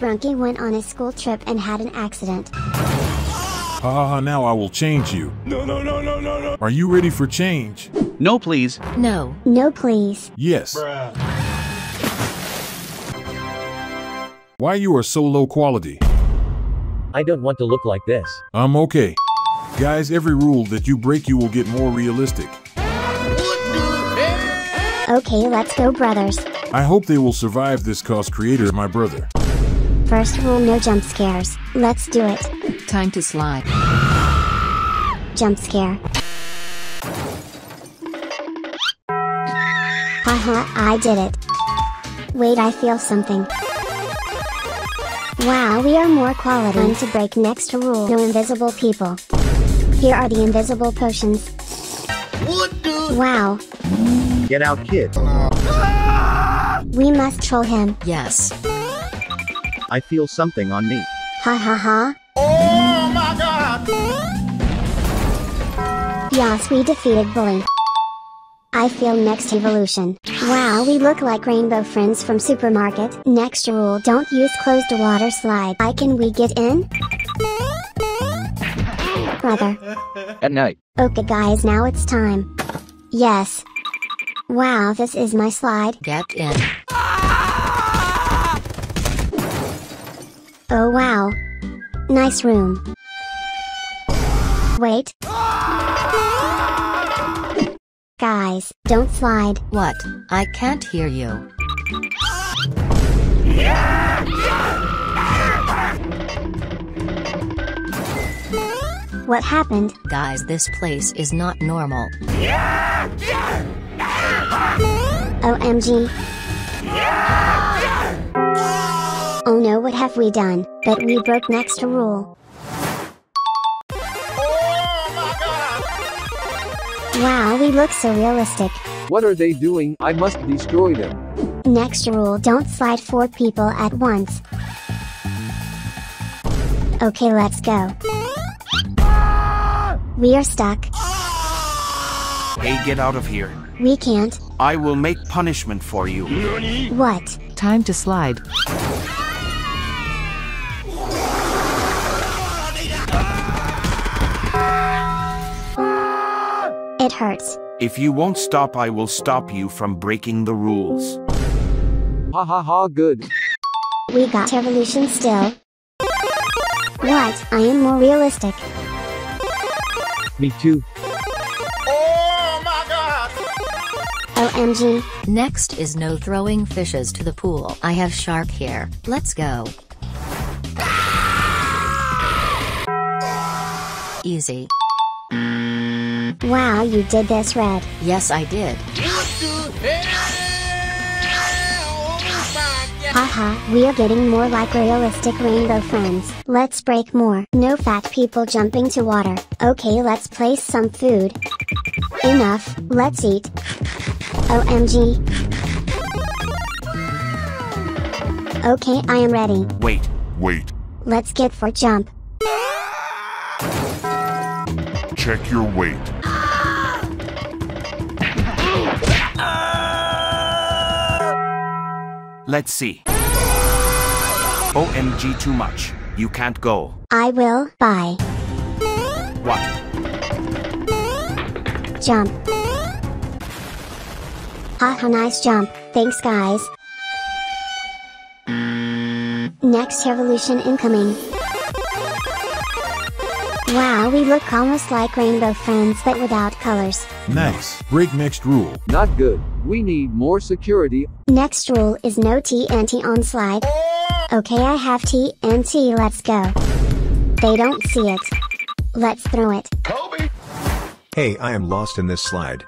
Sprunki went on a school trip and had an accident. Ha ha ha, now I will change you. No, no, no, no, no, no. Are you ready for change? No, please. No. No, please. Yes. Why you are so low quality? I don't want to look like this. I'm okay. Guys, every rule that you break, you will get more realistic. Okay, let's go, brothers. I hope they will survive this cause creator my brother. First rule no jump scares. Let's do it. Time to slide. Jump scare. Haha, I did it. Wait, I feel something. Wow, we are more quality. Time to break next rule. No invisible people. Here are the invisible potions. What? Wow, Get out, kid. we must troll him. Yes. I feel something on me. Ha ha ha. Oh my god! Yes, we defeated Bully. I feel next evolution. Wow, we look like rainbow friends from supermarket. Next rule, don't use closed water slide. I can we get in? Brother. At night. Okay guys, now it's time. Yes. Wow, this is my slide. Get in. Ah! Oh wow. Nice room. Wait. Guys, don't slide. What? I can't hear you. What happened? Guys, this place is not normal. OMG. Oh no, what have we done? But we broke next rule. Wow, we look so realistic. What are they doing? I must destroy them. Next rule don't slide four people at once. Okay, let's go. We are stuck. Hey, get out of here. We can't. I will make punishment for you. What? Time to slide. Hurts. If you won't stop, I will stop you from breaking the rules. Ha ha ha, good. We got evolution still. What? I am more realistic. Me too. Oh my god! OMG. Next is no throwing fishes to the pool. I have shark here. Let's go. Easy. Wow, you did this red. Yes, I did. Haha, we are getting more like realistic rainbow friends. Let's break more. No fat people jumping to water. Okay, let's place some food. Enough, let's eat. OMG. Okay, I am ready. Wait, Wait, Let's get for jump. check your weight. Let's see. OMG, too much. You can't go. I will, bye. What? Jump. Haha, nice jump. Thanks, guys. Next evolution incoming. Wow, we look almost like rainbow friends but without colors. Nice. Break next rule. Not good. We need more security. Next rule is no TNT on slide. Okay, I have TNT, let's go. They don't see it. Let's throw it. Hey, I am lost in this slide.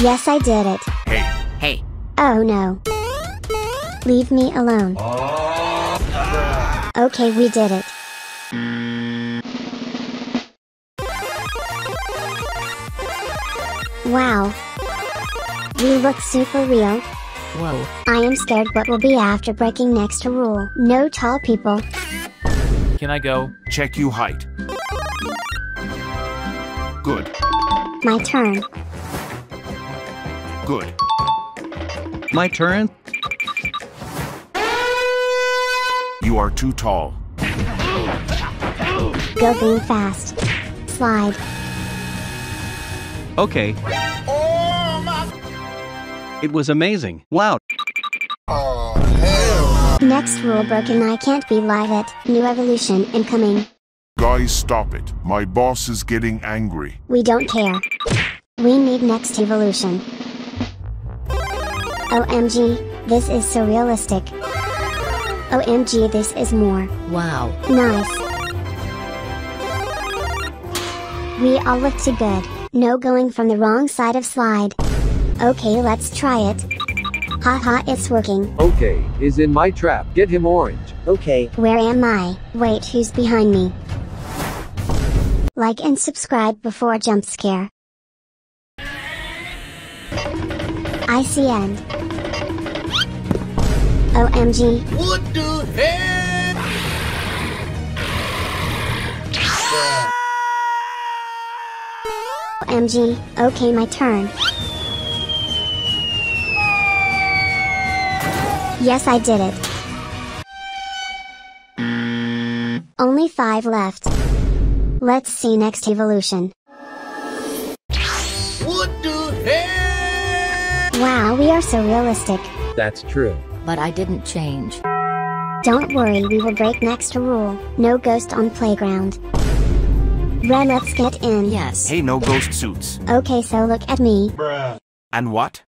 Yes, I did it. Hey, hey. Oh no. Leave me alone. Oh. Okay, we did it. Wow. You look super real. Whoa. I am scared what will be after breaking next to rule. No tall people. Can I go? Check you height. Good, My turn. good. My turn? You are too tall. Go green fast. Slide. Okay. It was amazing. Wow. Next rule broken I can't be live at. New evolution incoming. Guys, stop it. My boss is getting angry. We don't care. We need next evolution. OMG, this is so realistic. OMG, this is more. Wow. Nice. We all look too good. No going from the wrong side of slide. Okay, let's try it. Haha, it's working. Okay, is in my trap. Get him orange. Okay. Where am I? Wait, who's behind me? Like and subscribe before jump scare. I see end. OMG. What the heck? Ah! OMG, okay my turn. Yes I did it. Only 5 left. Let's see next evolution. What the heck? Wow we are so realistic. That's true. But I didn't change. Don't worry we will break next rule. No ghost on playground. Ren let's get in. Yes. Hey, no ghost suits. Okay so look at me. Bruh. And what?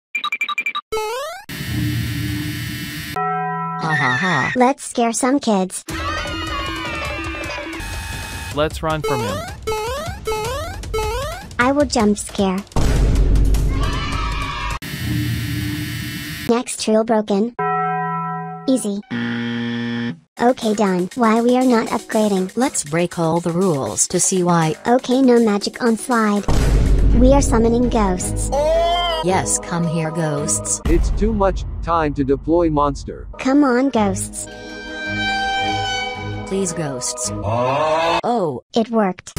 Ha ha ha. Let's scare some kids. Let's run from him. I will jump scare. Next rule broken. Easy. Okay done. Why we are not upgrading. Let's break all the rules to see why. Okay no magic on slide. We are summoning ghosts. Yes, come here, ghosts. It's too much time to deploy monster. Come on ghosts. Please, ghosts. Ah. Oh, It worked.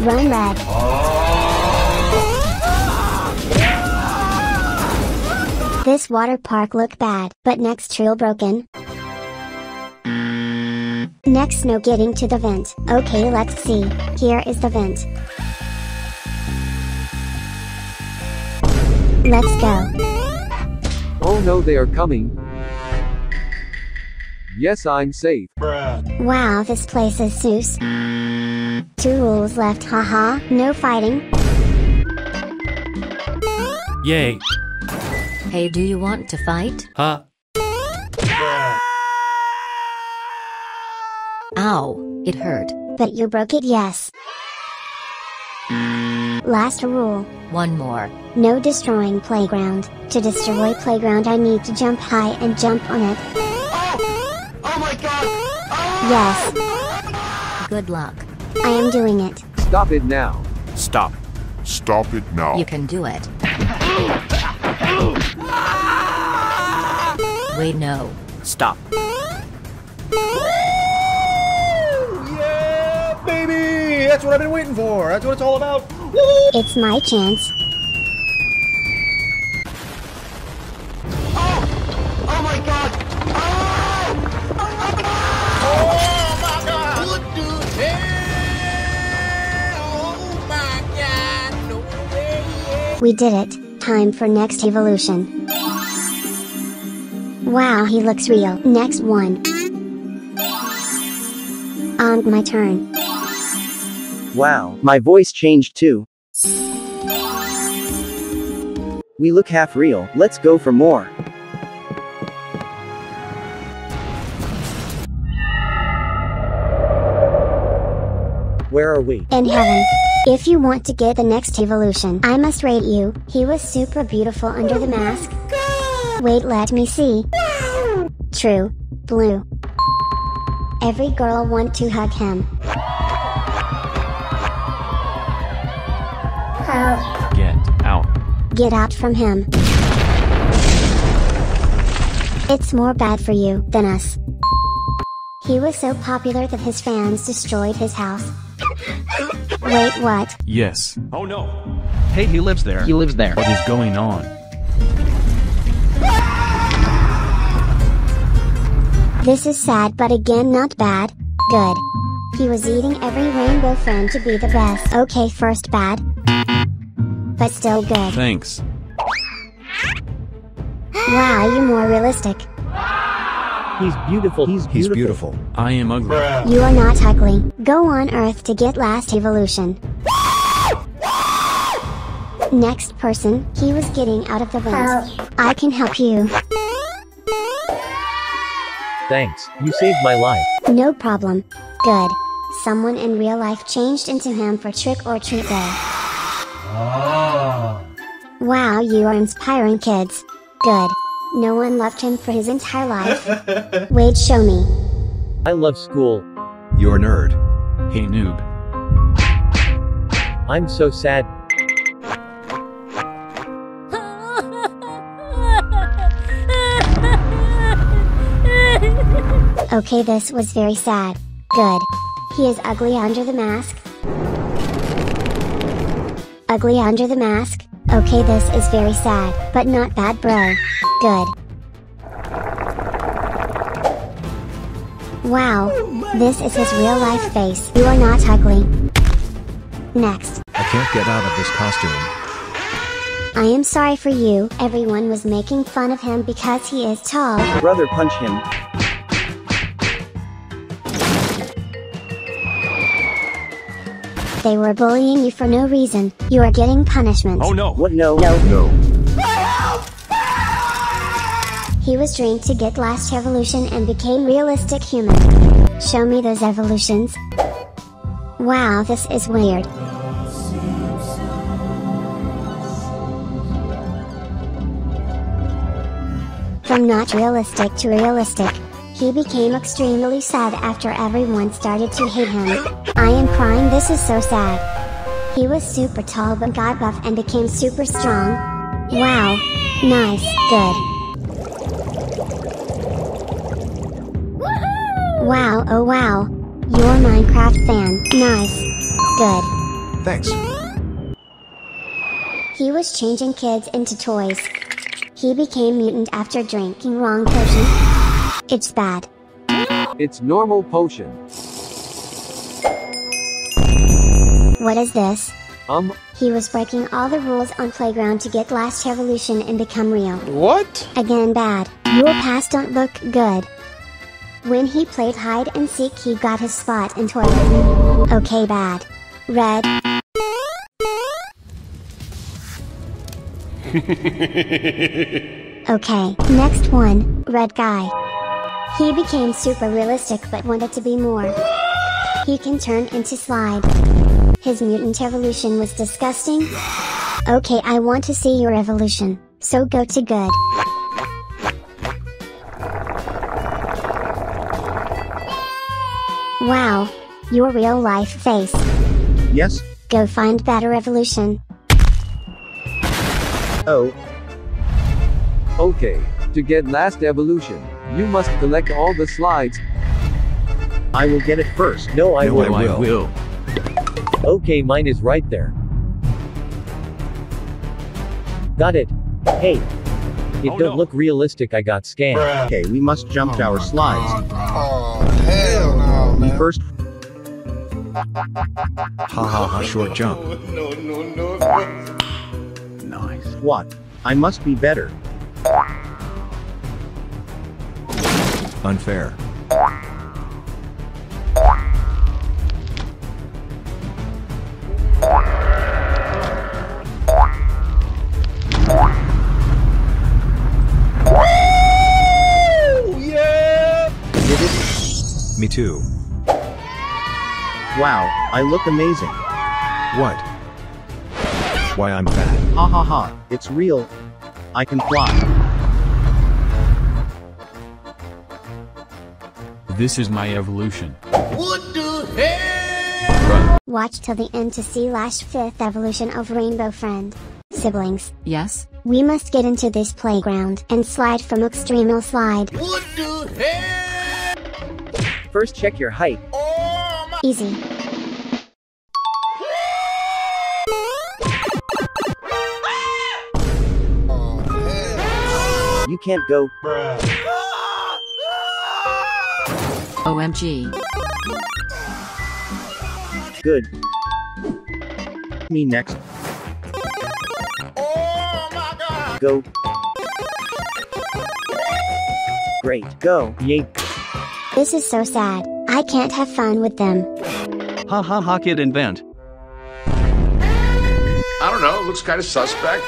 Run red. This water park look bad, but next trail broken. Next no getting to the vent. Okay let's see. Here is the vent. Let's go. Oh no, they are coming. Yes, I'm safe. Wow this place is Zeus. Two rules left haha, no fighting. Yay. Hey, do you want to fight? Huh? Ow, it hurt. But you broke it yes. Last rule. One more. No destroying playground. To destroy playground I need to jump high and jump on it. Oh, oh my god! Yes, Good luck. I am doing it. Stop it now. Stop. Stop it now. You can do it. Wait, no. Stop. Yeah, baby! That's what I've been waiting for. That's what it's all about. It's my chance. Oh, oh my god! Oh, oh my god! What the hell? Oh my god! No way! We did it. Time for next evolution. Wow, he looks real. Next one. On my turn. Wow, my voice changed too. We look half real, let's go for more. Where are we? In heaven. If you want to get the next evolution, I must rate you. He was super beautiful under the mask. Wait, let me see. True. Blue. Every girl want to hug him. Get out. Get out from him. It's more bad for you than us. He was so popular that his fans destroyed his house. Wait, what? Yes. Oh no. Hey, he lives there. He lives there. What is going on? This is sad, but again, not bad. Good. He was eating every rainbow phone to be the best. Okay, first bad. But still good. Thanks. Wow, you're more realistic. He's beautiful. He's He's beautiful. beautiful. I am ugly. You are not ugly. Go on Earth to get last evolution. Next person, he was getting out of the vent. I can help you. Thanks. You saved my life. No problem. Good. Someone in real life changed into him for trick or treat day. Ah. Wow, you are inspiring kids. Good. No one loved him for his entire life. Wade, show me. I love school. You're a nerd. Hey noob. I'm so sad. Okay, this was very sad. Good. He is ugly under the mask. Ugly under the mask. Okay, this is very sad, but not bad, bro. Good. Wow. This is his real life face. You are not ugly. Next. I can't get out of this costume. I am sorry for you. Everyone was making fun of him because he is tall. Brother, punch him. They were bullying you for no reason. You are getting punishment. Oh no. What? No. No. No. He was trained to get last evolution and became realistic human. Show me those evolutions. Wow, this is weird. From not realistic to realistic. He became extremely sad after everyone started to hate him. I am crying this is so sad. He was super tall but got buff and became super strong. Wow. Nice, good. Wow, oh wow. You're Minecraft fan. Nice. Good. Thanks. He was changing kids into toys. He became mutant after drinking wrong potion. It's bad. It's normal potion. What is this? Um, He was breaking all the rules on playground to get last evolution and become real. What? Again bad. Your past don't look good. When he played hide and seek he got his spot in toilet. Okay bad. Red. okay, next one, red guy. He became super realistic but wanted to be more. He can turn into slide. His mutant evolution was disgusting. Okay, I want to see your evolution, so go to good. Wow. Your real life face. Yes? Go find better evolution. Oh. okay. To get last evolution, you must collect all the slides. I will get it first. No, I No, will. I will. Okay, mine is right there. Got it. Hey. It Oh, don't no. look realistic, I got scammed. Okay, we must jump to our oh, slides. Oh, hell no, We first Ha ha ha short jump. No, no, no, no. Nice. what? I must be better. Unfair. Yeah! Did it? Me too. Wow, I look amazing. What? Why I'm fat. Ha ha ha, it's real. I can fly. This is my evolution. What the hell? Run. Watch till the end to see last fifth evolution of Rainbow Friend. Siblings. Yes? We must get into this playground and slide from extremal slide. What the hell? First check your height. Oh, my. Easy. Oh. You can't go. OMG. Good. Me next. Go. Great. Go. Yay. This is so sad. I can't have fun with them. Ha ha ha kid invent. I don't know. It looks kind of suspect.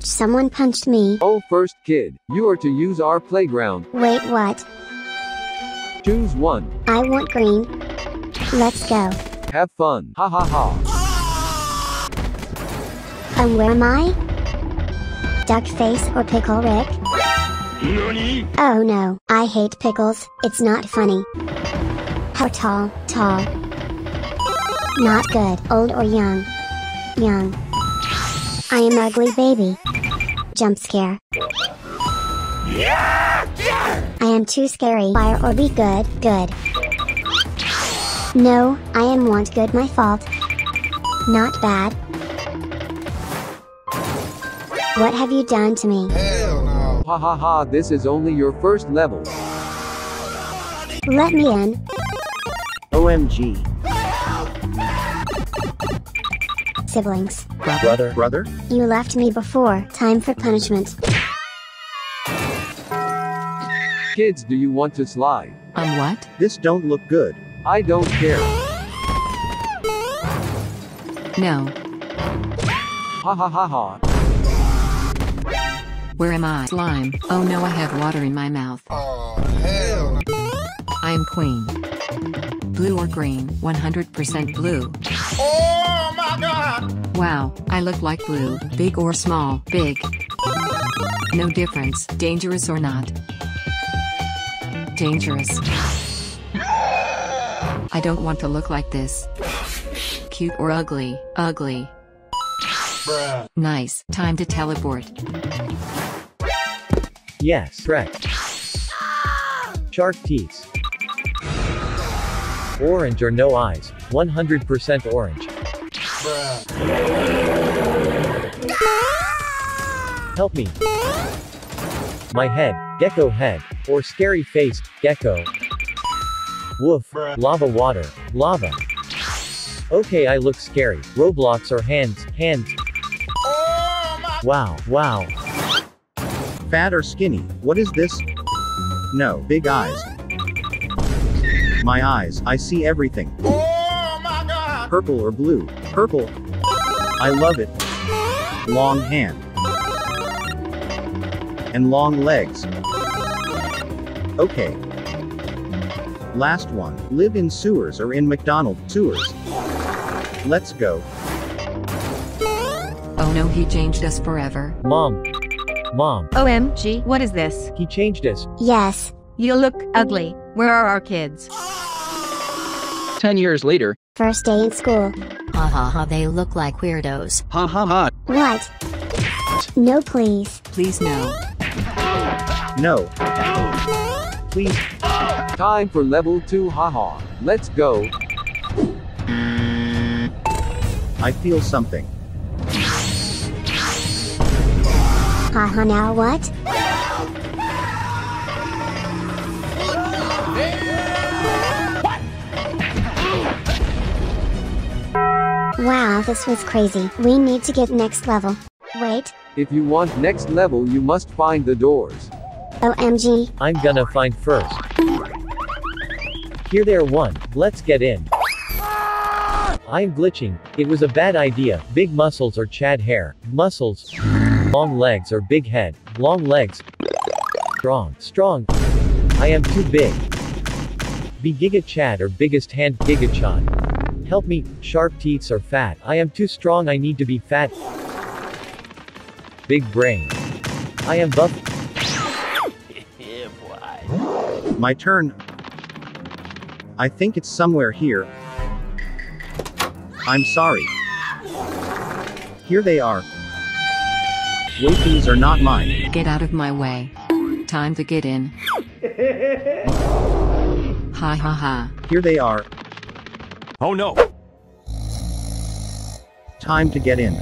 Ouch, someone punched me. Oh, first kid, you are to use our playground. Wait, what? Choose one. I want green. Let's go. Have fun. Ha ha ha. And where am I? Duck face or pickle Rick? Oh no, I hate pickles, it's not funny. How tall, tall. Not good, old or young. Young. I am ugly baby. Jump scare. Yeah! I am too scary. Fire or be good, good. No, I am want good my fault. Not bad. What have you done to me? Ha ha ha, this is only your first level. Let me in. OMG. Siblings. Brother. Brother? You left me before. Time for punishment. Kids, do you want to slide? On what? This don't look good. I don't care. No. Ha ha ha ha. Where am I? Slime. Oh no, I have water in my mouth. Oh, hell. I am queen. Blue or green? 100% blue. Oh my god! Wow, I look like blue. Big or small? Big. No difference. Dangerous or not? Dangerous. I don't want to look like this. Cute or ugly? Ugly. Nice. Time to teleport. Yes, correct. Shark teeth. Orange or no eyes. 100% orange. Help me. My head, gecko head, or scary faced, gecko. Woof, lava water, lava. Okay, I look scary. Roblox or hands, hands. Wow, wow. Fat or skinny? What is this? No, big eyes. My eyes, I see everything. Oh Purple or blue? Purple. I love it. Long hand. And long legs. Okay. Last one. Live in sewers or in McDonald's sewers. Let's go. Oh no, he changed us forever. Mom. Mom. OMG, what is this? He changed us. Yes. You look ugly. Where are our kids? Ten years later. First day in school. Ha ha ha, they look like weirdos. Ha ha ha. What? No, please. Please no. No. Please. Time for level 2 haha. Let's go. I feel something. Haha, now what? Wow, this was crazy. We need to get next level. Wait, If you want next level, you must find the doors. OMG. I'm gonna find first. Here there one, let's get in. I'm glitching, it was a bad idea, big muscles or chad hair, muscles, long legs or big head, long legs, strong, strong, I am too big. Be giga chad or biggest hand giga chad. Help me, sharp teeth are fat, I am too strong I need to be fat. Big brain. I am buff, My turn. I think it's somewhere here. I'm sorry. Here they are. Wait, these are not mine. Get out of my way. Time to get in. Ha ha ha. Here they are. Oh no! Time to get in.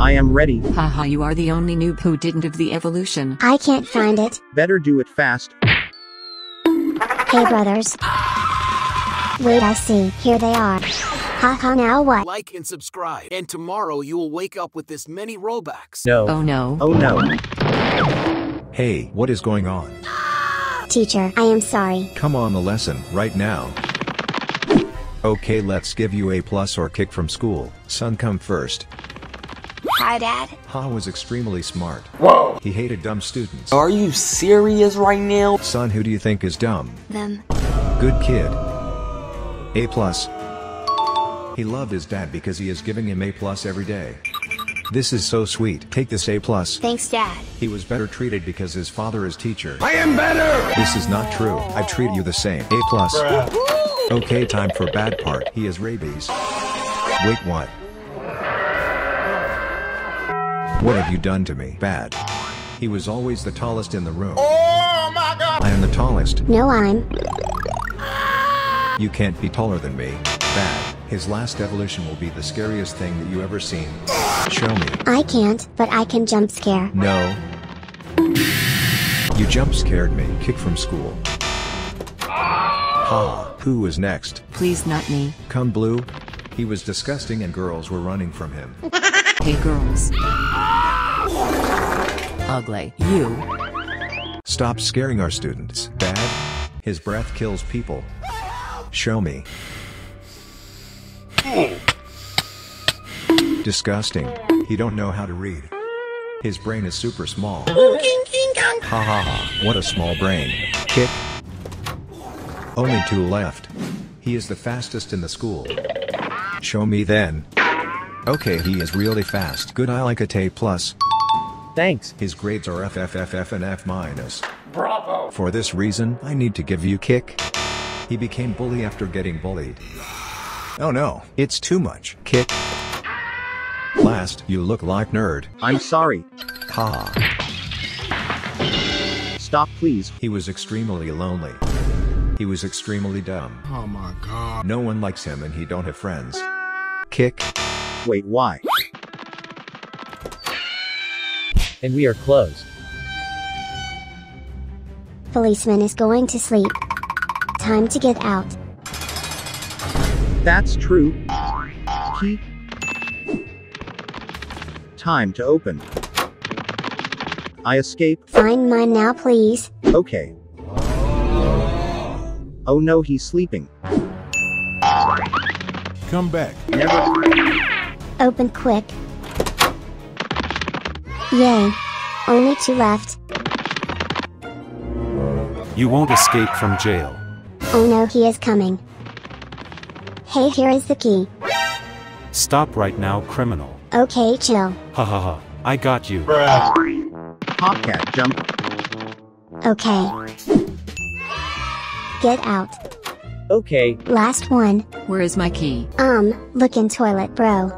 I am ready. Haha, you are the only noob who didn't have the evolution. I can't find it. Better do it fast. Hey brothers. Wait, I see. Here they are. Haha, now what? Like and subscribe, and tomorrow you will wake up with this many Robux. No. Oh no. Oh no. Hey, what is going on? Teacher, I am sorry. Come on the lesson, right now. Okay, let's give you a plus or kick from school. Son, come first. Hi, Dad. Ha was extremely smart. Whoa. He hated dumb students. Are you serious right now? Son, who do you think is dumb? Them. Good kid. A plus. He loved his dad because he is giving him A plus every day. This is so sweet. Take this A plus. Thanks, Dad. He was better treated because his father is teacher. I am better! This is not true. I treat you the same. A plus. Okay, time for bad part. He is rabies. Wait, what? What have you done to me? Bad. He was always the tallest in the room. Oh my god! I am the tallest. No, I'm. You can't be taller than me. Bad. His last evolution will be the scariest thing that you ever seen. Show me. I can't, but I can jump scare. No. You jump scared me. Kick from school. Ha. Who was next? Please not me. Come blue. He was disgusting and girls were running from him. Hey girls. Ugly. You. Stop scaring our students. Bad. His breath kills people. Show me. Disgusting. He don't know how to read. His brain is super small. Ha ha ha, what a small brain. Kick. Only two left. He is the fastest in the school. Show me then. Okay, he is really fast. Good, I like a T plus. Thanks. His grades are F F F F and F minus. Bravo! For this reason, I need to give you kick. He became bully after getting bullied. Oh no, it's too much. Kick. Last, you look like nerd. I'm sorry. Ha. Stop, please. He was extremely lonely. He was extremely dumb. Oh my god. No one likes him and he don't have friends. Kick. Wait, why? And we are closed. Policeman is going to sleep. Time to get out. That's true. Key. Time to open. I escape. Find mine now, please. Okay. Oh no, he's sleeping. Come back. Open quick. Yay. Only two left. You won't escape from jail. Oh no, he is coming. Hey, here is the key. Stop right now, criminal. Okay, chill. Ha ha ha. I got you. Popcat jump. Okay. Get out. Okay. Last one. Where is my key? Um, look in toilet, bro.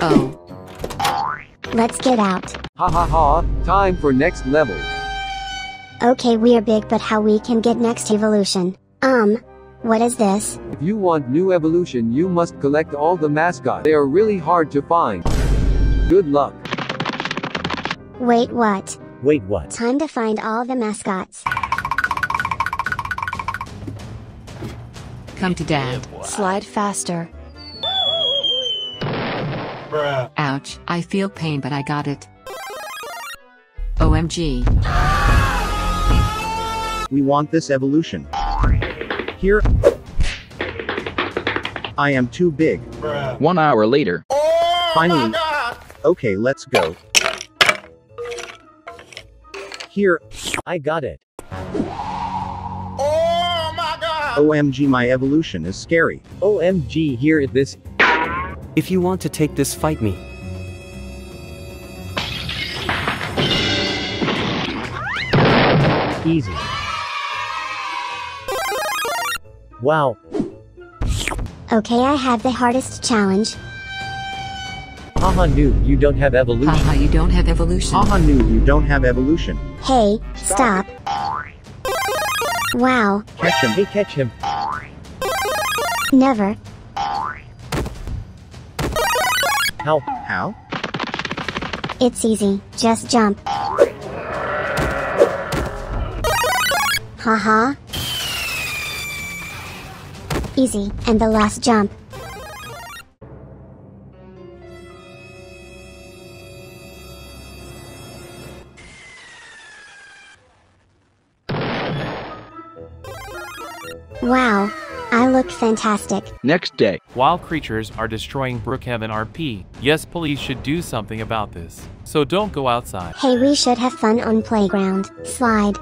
Oh. Let's get out. Ha ha ha. Time for next level. Okay, we are big, but how we can get next evolution? Um, what is this? If you want new evolution, you must collect all the mascots. They are really hard to find. Good luck. Wait, what? Wait, what? Time to find all the mascots. Come to dad. Slide faster. Ouch. I feel pain, but I got it. OMG. We want this evolution. Here. I am too big. One hour later. Finally. Okay, let's go. Here. I got it. OMG, my evolution is scary. OMG, here here is this. If you want to take this, fight me. Easy. Wow. Okay, I have the hardest challenge. Haha noob, you don't have evolution. Haha, you don't have evolution. Haha noob, you don't have evolution. Hey, stop. Wow, Catch him. Hey, catch him. Never. How? How? It's easy, just jump. Haha. Easy, and the last jump. Fantastic. Next day. Wild creatures are destroying Brookhaven RP. Yes, police should do something about this. So don't go outside. Hey, we should have fun on playground. Slide.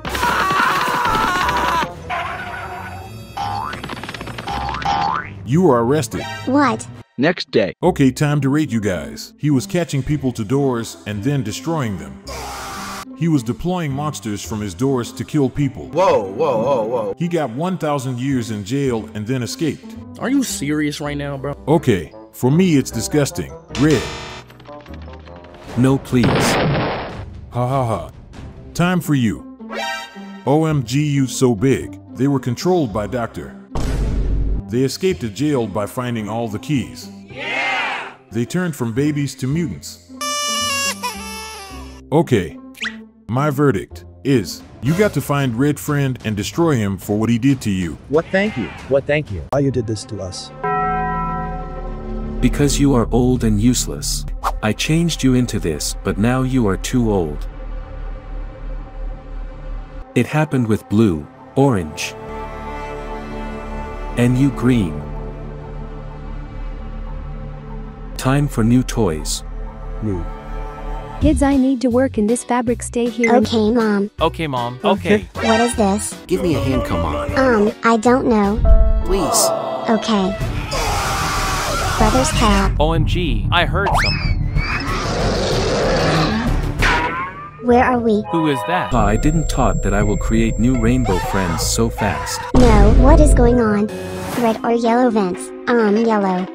You are arrested. What? Next day. Okay, time to rate you guys. He was catching people to doors and then destroying them. He was deploying monsters from his doors to kill people. Whoa, whoa, whoa, whoa. He got 1,000 years in jail and then escaped. Are you serious right now, bro? Okay, for me it's disgusting. Red. No, please. Ha ha ha. Time for you. OMG, you so big. They were controlled by Doctor. They escaped to jail by finding all the keys. Yeah! They turned from babies to mutants. Okay, my verdict is you got to find Red Friend and destroy him for what he did to you. What thank you? What thank you? Why you did this to us? Because you are old and useless. I changed you into this, but now you are too old. It happened with blue, orange, and you green. Time for new toys. New. Kids, I need to work in this fabric. Stay here. Okay, mom. Okay, mom. Okay. What is this? Give me a hand, come on. Um, I don't know. Please. Okay. Brothers Cal, OMG, I heard someone. where are we? Who is that? Ah, I didn't thought that I will create new rainbow friends so fast. No, what is going on? Red or yellow vents? Um, yellow.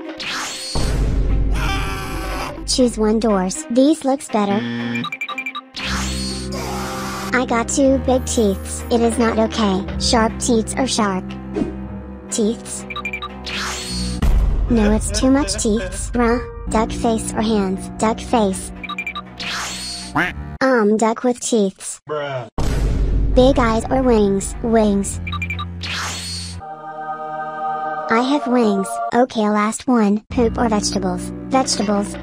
Choose one doors. These looks better. I got two big teeths. It is not okay. Sharp teeths or shark? Teeths? No, it's too much teeths. Bruh. Duck face or hands? Duck face. Um, duck with teeths. Bruh. Big eyes or wings? Wings. I have wings. Okay, last one. Poop or vegetables? Vegetables.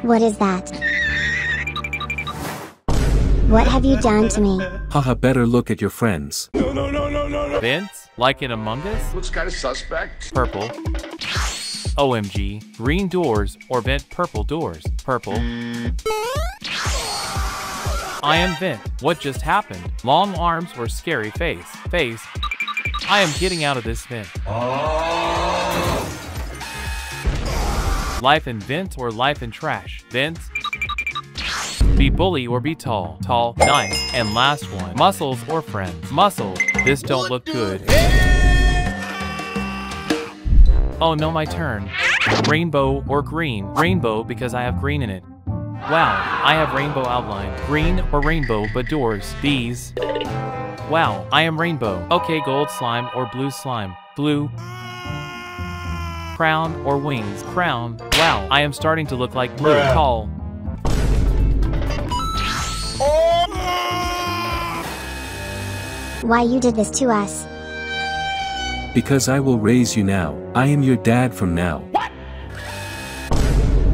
What is that? What have you done to me? Haha, better look at your friends. no no no no no Vince? Like in Among Us? Looks kind of suspect. Purple. OMG. Green doors or vent purple doors. Purple. I am Vent. What just happened? Long arms or scary face? Face. I am getting out of this vent. Life in vent or life in trash? Vent. Be bully or be tall. Tall, nice. And last one. Muscles or friends? Muscles. This don't look good. Oh no, my turn. Rainbow or green? Rainbow because I have green in it. Wow, I have rainbow outline. Green or rainbow, but doors. These. Wow, I am rainbow. Okay, gold slime or blue slime. Blue. Crown or wings. Crown. Wow, I am starting to look like blue. Bruh. Tall. Why you did this to us? Because I will raise you now. I am your dad from now. What?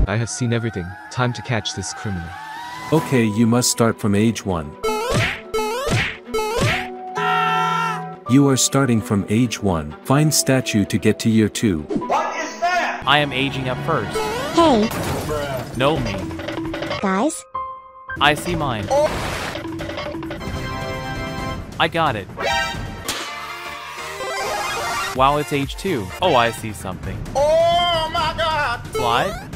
I have seen everything. Time to catch this criminal. Okay, you must start from age 1. You are starting from age 1. Find statue to get to year 2. What is that? I am aging up first. Hey, Know me. guys? I see mine. I got it. Wow, it's age 2. Oh, I see something. Oh my god! Slide.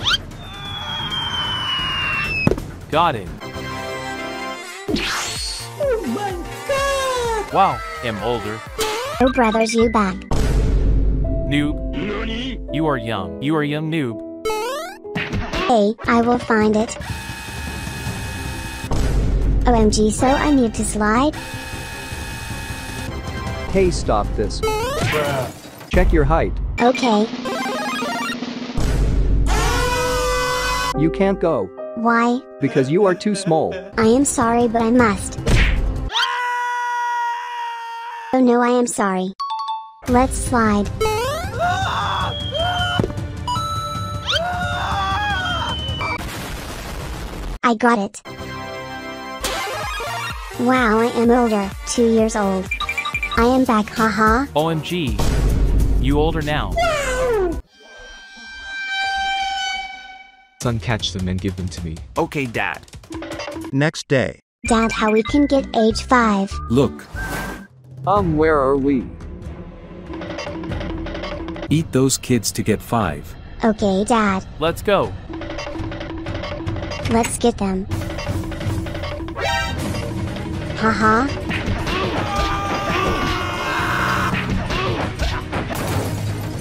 Got it. Oh my god! Wow, I'm older. Oh brothers, you back. Noob. You are young. You are young noob. Hey, I will find it. OMG, so I need to slide? Hey, stop this. Check your height. Okay. You can't go. Why? Because you are too small. I am sorry, but I must. Oh no, I am sorry. Let's slide. I got it. Wow, I am older, two years old. I am back, haha. OMG. You older now. Son, catch them and give them to me. Okay, Dad. Next day. Dad, how we can get age 5. Look, Um, where are we? eat those kids to get 5. Okay, Dad, Let's go. let's get them. Haha.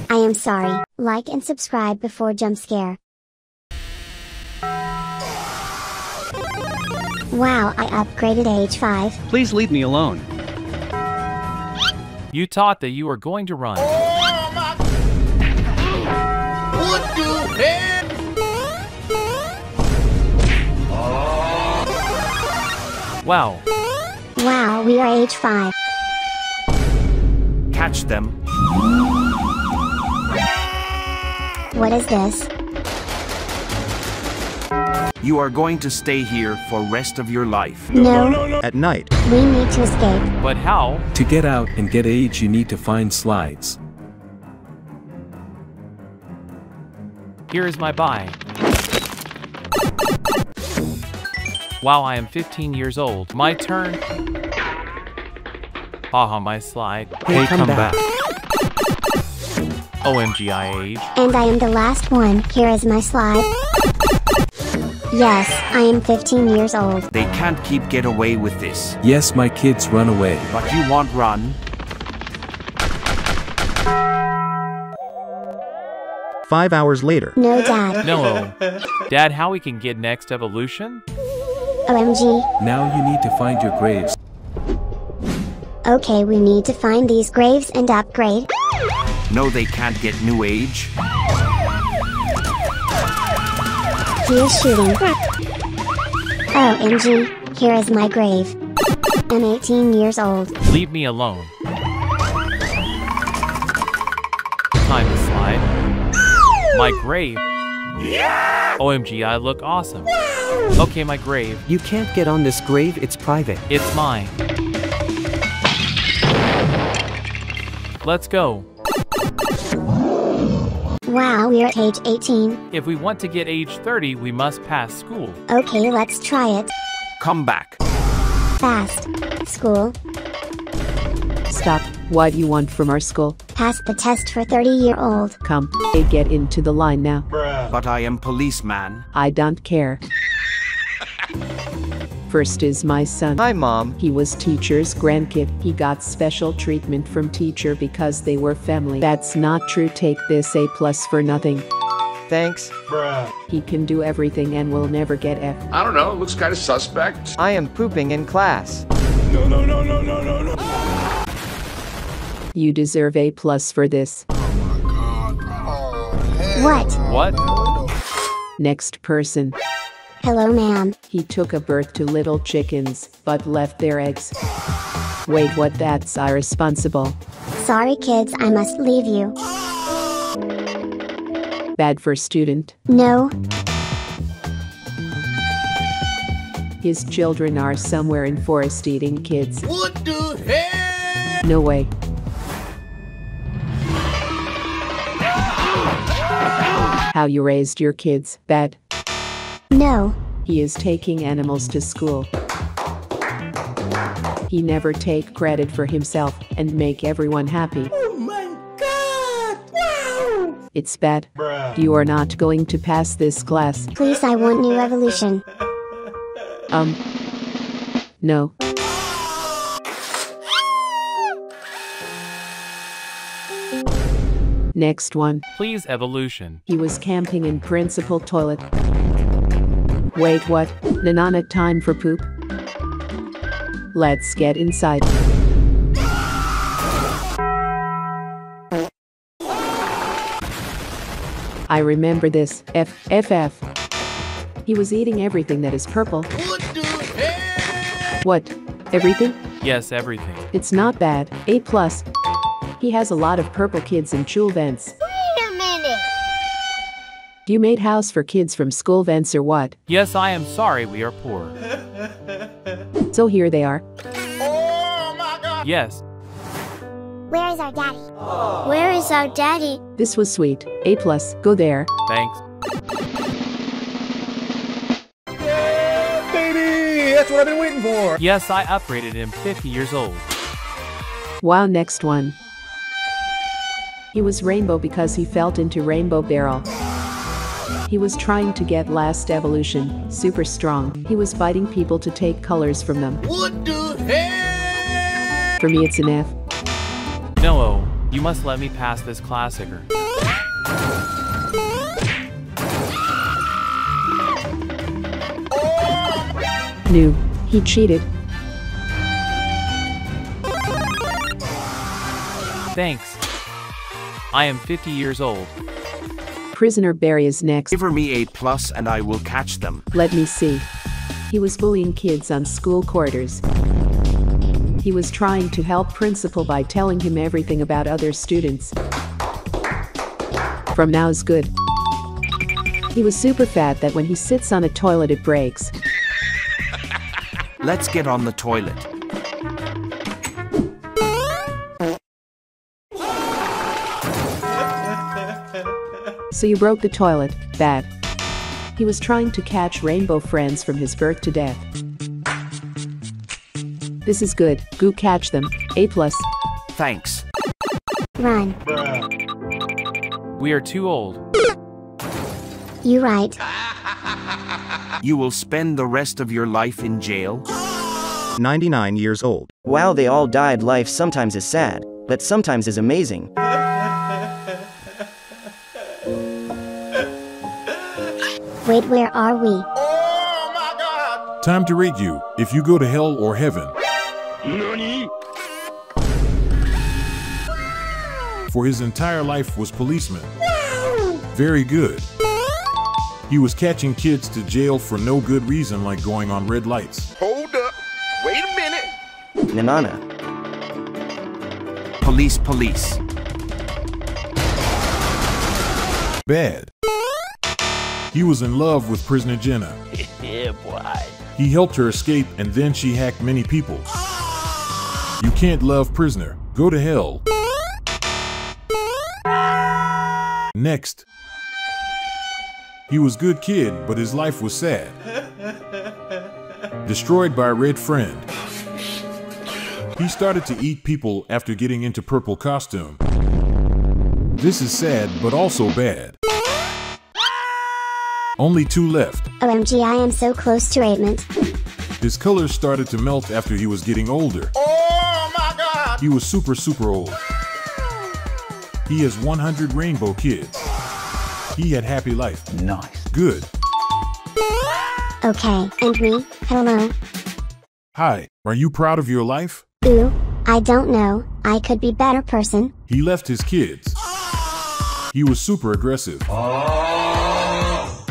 I am sorry. Like and subscribe before jump scare. Wow, I upgraded age 5. Please leave me alone. You taught that you were going to run. What the hell? Wow. Wow, we are age 5. Catch them. What is this? You are going to stay here for rest of your life. No, no, no. At night. We need to escape. But how? To get out and get age, you need to find slides. Here is my buy. Wow, I am 15 years old. My turn. Haha, my slide. Hey, come back. OMG, I age. And I am the last one. Here is my slide. Yes, I am 15 years old. They can't keep get away with this. Yes, my kids run away. But you won't run. Five hours later. No, Dad. No. Dad, how we can get next evolution? OMG. Now you need to find your graves. Okay, we need to find these graves and upgrade. No, they can't get new age. He is shooting. OMG, here is my grave. I'm 18 years old. Leave me alone. Time to slide. My grave. OMG, I look awesome. Okay, my grave. You can't get on this grave, it's private. It's mine. Let's go. Wow, we're at age 18. If we want to get age 30, we must pass school. Okay, let's try it. Come back. Fast. School. Stop. What do you want from our school? Pass the test for 30 year old. Come. They get into the line now. But I am policeman. I don't care. First is my son. Hi, Mom. He was teacher's grandkid. He got special treatment from teacher because they were family. That's not true. Take this A plus for nothing. Thanks. He can do everything and will never get F. I don't know. It looks kind of suspect. I am pooping in class. No, no, no, no, no, no, no. You deserve A plus for this. Oh what? Oh, what? Next person. Hello, ma'am. He took a birth to little chickens, but left their eggs. Wait, what? That's irresponsible. Sorry, kids, I must leave you. Bad for student. No, His children are somewhere in forest eating kids. What the hell? No way. How you raised your kids? Bad. No. He is taking animals to school. He never take credit for himself and make everyone happy. Oh my god! Wow! It's bad. You are not going to pass this class. Please, I want new evolution. Um. No. Next one. Please, evolution. He was camping in principal toilet. Wait, what? Nanana time for poop? Let's get inside. I remember this. F F F. He was eating everything that is purple. What? Everything? Yes, everything. It's not bad. A plus. He has a lot of purple kids in Chul vents. Wait. You made house for kids from school vents or what? Yes, I am sorry we are poor. So here they are. Oh my god! Yes, Where is our daddy? Where is our daddy? This was sweet. A plus. Go there. thanks. Yeah, Baby, that's what I've been waiting for. Yes, I upgraded him 50 years old. Wow, next one. He was rainbow because he felt into rainbow barrel. He was trying to get last evolution, super strong. He was fighting people to take colors from them. What the hell? For me, it's an F. No, you must let me pass this classicer. New. He cheated. Thanks. I am 50 years old. Prisoner Barry is next. Give me a plus and I will catch them. Let me see. He was bullying kids on school quarters. He was trying to help principal by telling him everything about other students. From now is good. He was super fat that when he sits on a toilet it breaks. Let's get on the toilet. So you broke the toilet, bad. He was trying to catch rainbow friends from his birth to death. This is good, go catch them, A plus. Thanks. Run. We are too old. You right. You will spend the rest of your life in jail? 99 years old. Wow, they all died. Life sometimes is sad, but sometimes is amazing. Wait, where are we? Oh Time to rate you if you go to hell or heaven. For his entire life was policeman. Very good. He was catching kids to jail for no good reason like going on red lights. Hold up. Wait a minute. Nanana. Police, police. Bad. He was in love with prisoner Jenna. yeah, boy. He helped her escape and then she hacked many people. You can't love prisoner. Go to hell. Next. He was good kid, but his life was sad. Destroyed by a red friend. He started to eat people after getting into purple costume. This is sad, but also bad. Only two left. OMG, I am so close to raiment. His colors started to melt after he was getting older. Oh my god! He was super, super old. He has 100 rainbow kids. He had happy life. Nice. Good. Okay, and me? Hello. Hi, are you proud of your life? Ooh, I don't know. I could be better person. He left his kids. Ah. He was super aggressive. Ah.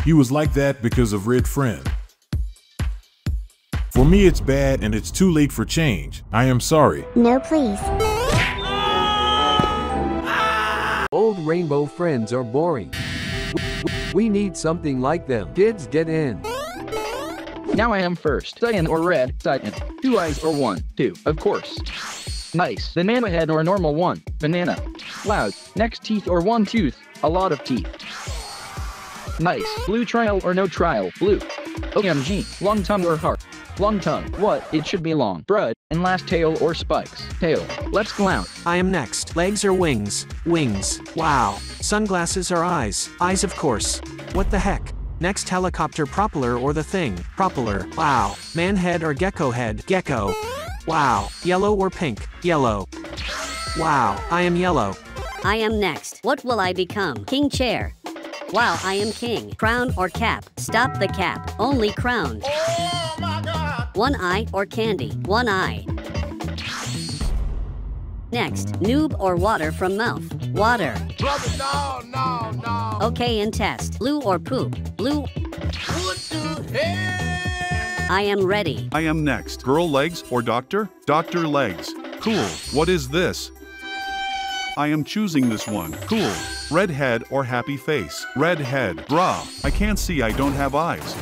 He was like that because of Red Friend. For me, it's bad and it's too late for change. I am sorry. No, please. Old rainbow friends are boring. We need something like them. Kids, get in. Now I am first. Cyan or red, cyan. Two eyes or one, two, of course. Nice. Banana head or a normal one, banana. Loud. Next teeth or one tooth, a lot of teeth. Nice. Blue trial or no trial, blue. OMG. Long tongue or heart. Long tongue. What? It should be long. Bread. And last tail or spikes. Tail. Let's go out. I am next. Legs or wings? Wings. Wow. Sunglasses or eyes? Eyes, of course. What the heck? Next helicopter propeller or the thing? Propeller. Wow. Man head or gecko head? Gecko. Wow. Yellow or pink? Yellow. Wow. I am yellow. I am next. What will I become? King chair. Wow, I am king. Crown or cap? Stop the cap. Only crown. One eye or candy? One eye. Next, noob or water from mouth? Water. Brother, no, no, no. Okay, and test. Blue or poop? Blue. What the I am ready. I am next. Girl legs or doctor? Doctor legs. Cool. What is this? I am choosing this one. Cool. Redhead or happy face? Red head. Bra. I can't see I don't have eyes.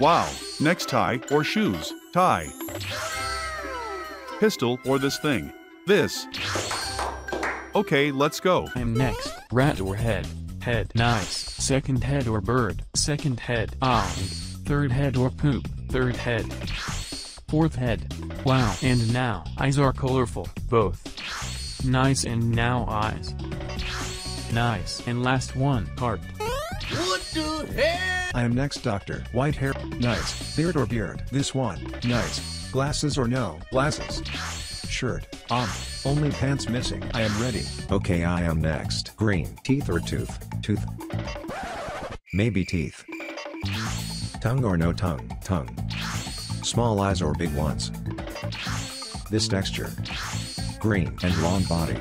Wow. Next tie or shoes? Tie. Pistol or this thing? This. Okay, let's go. I am next. Rat or head? Head. Nice. Second head or bird? Second head. Eye. Third head or poop? Third head. Fourth head. Wow. And now, eyes are colorful. Both. Nice and now eyes. Nice. And last one, heart. What the hell? I am next doctor. White hair. Nice. Beard or beard? This one. Nice. Glasses or no? Glasses. Shirt. Um. Only pants missing. I am ready. Okay, I am next. Green. Teeth or tooth? Tooth. Maybe teeth. Tongue or no tongue? Tongue. Small eyes or big ones? This texture. Green and long body.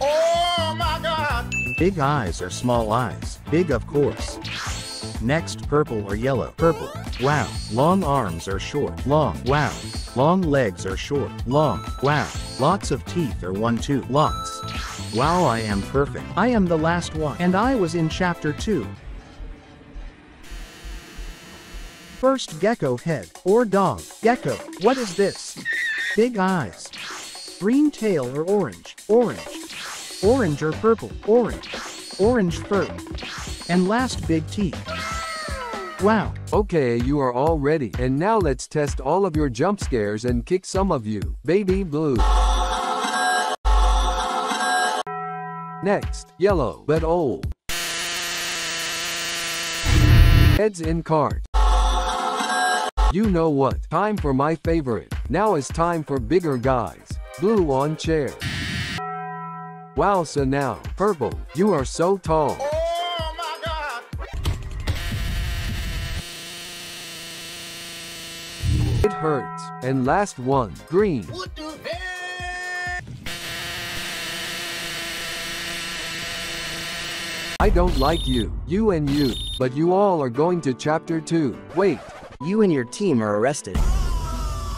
Oh my god! Big eyes or small eyes? Big of course. Next purple or yellow? Purple. Wow. Long arms or short? Long. Wow. Long legs or short? Long. Wow. Lots of teeth or one two? Lots. Wow I am perfect. I am the last one. And I was in chapter 2. First gecko head or dog. Gecko. What is this? Big eyes. Green tail or orange? Orange. Orange or purple? Orange. Orange fur. And last big teeth. Wow. Okay, you are all ready. And now let's test all of your jump scares and kick some of you. Baby blue. Next, yellow but old. Heads in cart. You know what? Time for my favorite. Now it's time for bigger guys. Blue on chair. Wow, so now, purple, you are so tall. It hurts. And last one, green. I don't like you, you and you, but you all are going to chapter 2. Wait. You and your team are arrested.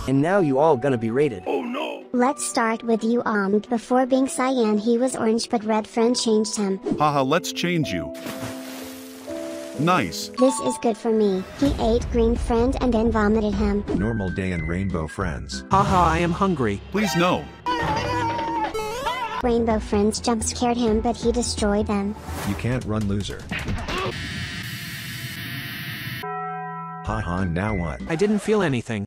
And now you all gonna be rated. Oh, No! Let's start with you um before being cyan he was orange but red friend changed him. Haha, let's change you. Nice. This is good for me. He ate green friend and then vomited him. Normal day and rainbow friends. Haha, I am hungry. Please no. Rainbow friends jump scared him but he destroyed them. You can't run loser. Haha, now what? I didn't feel anything.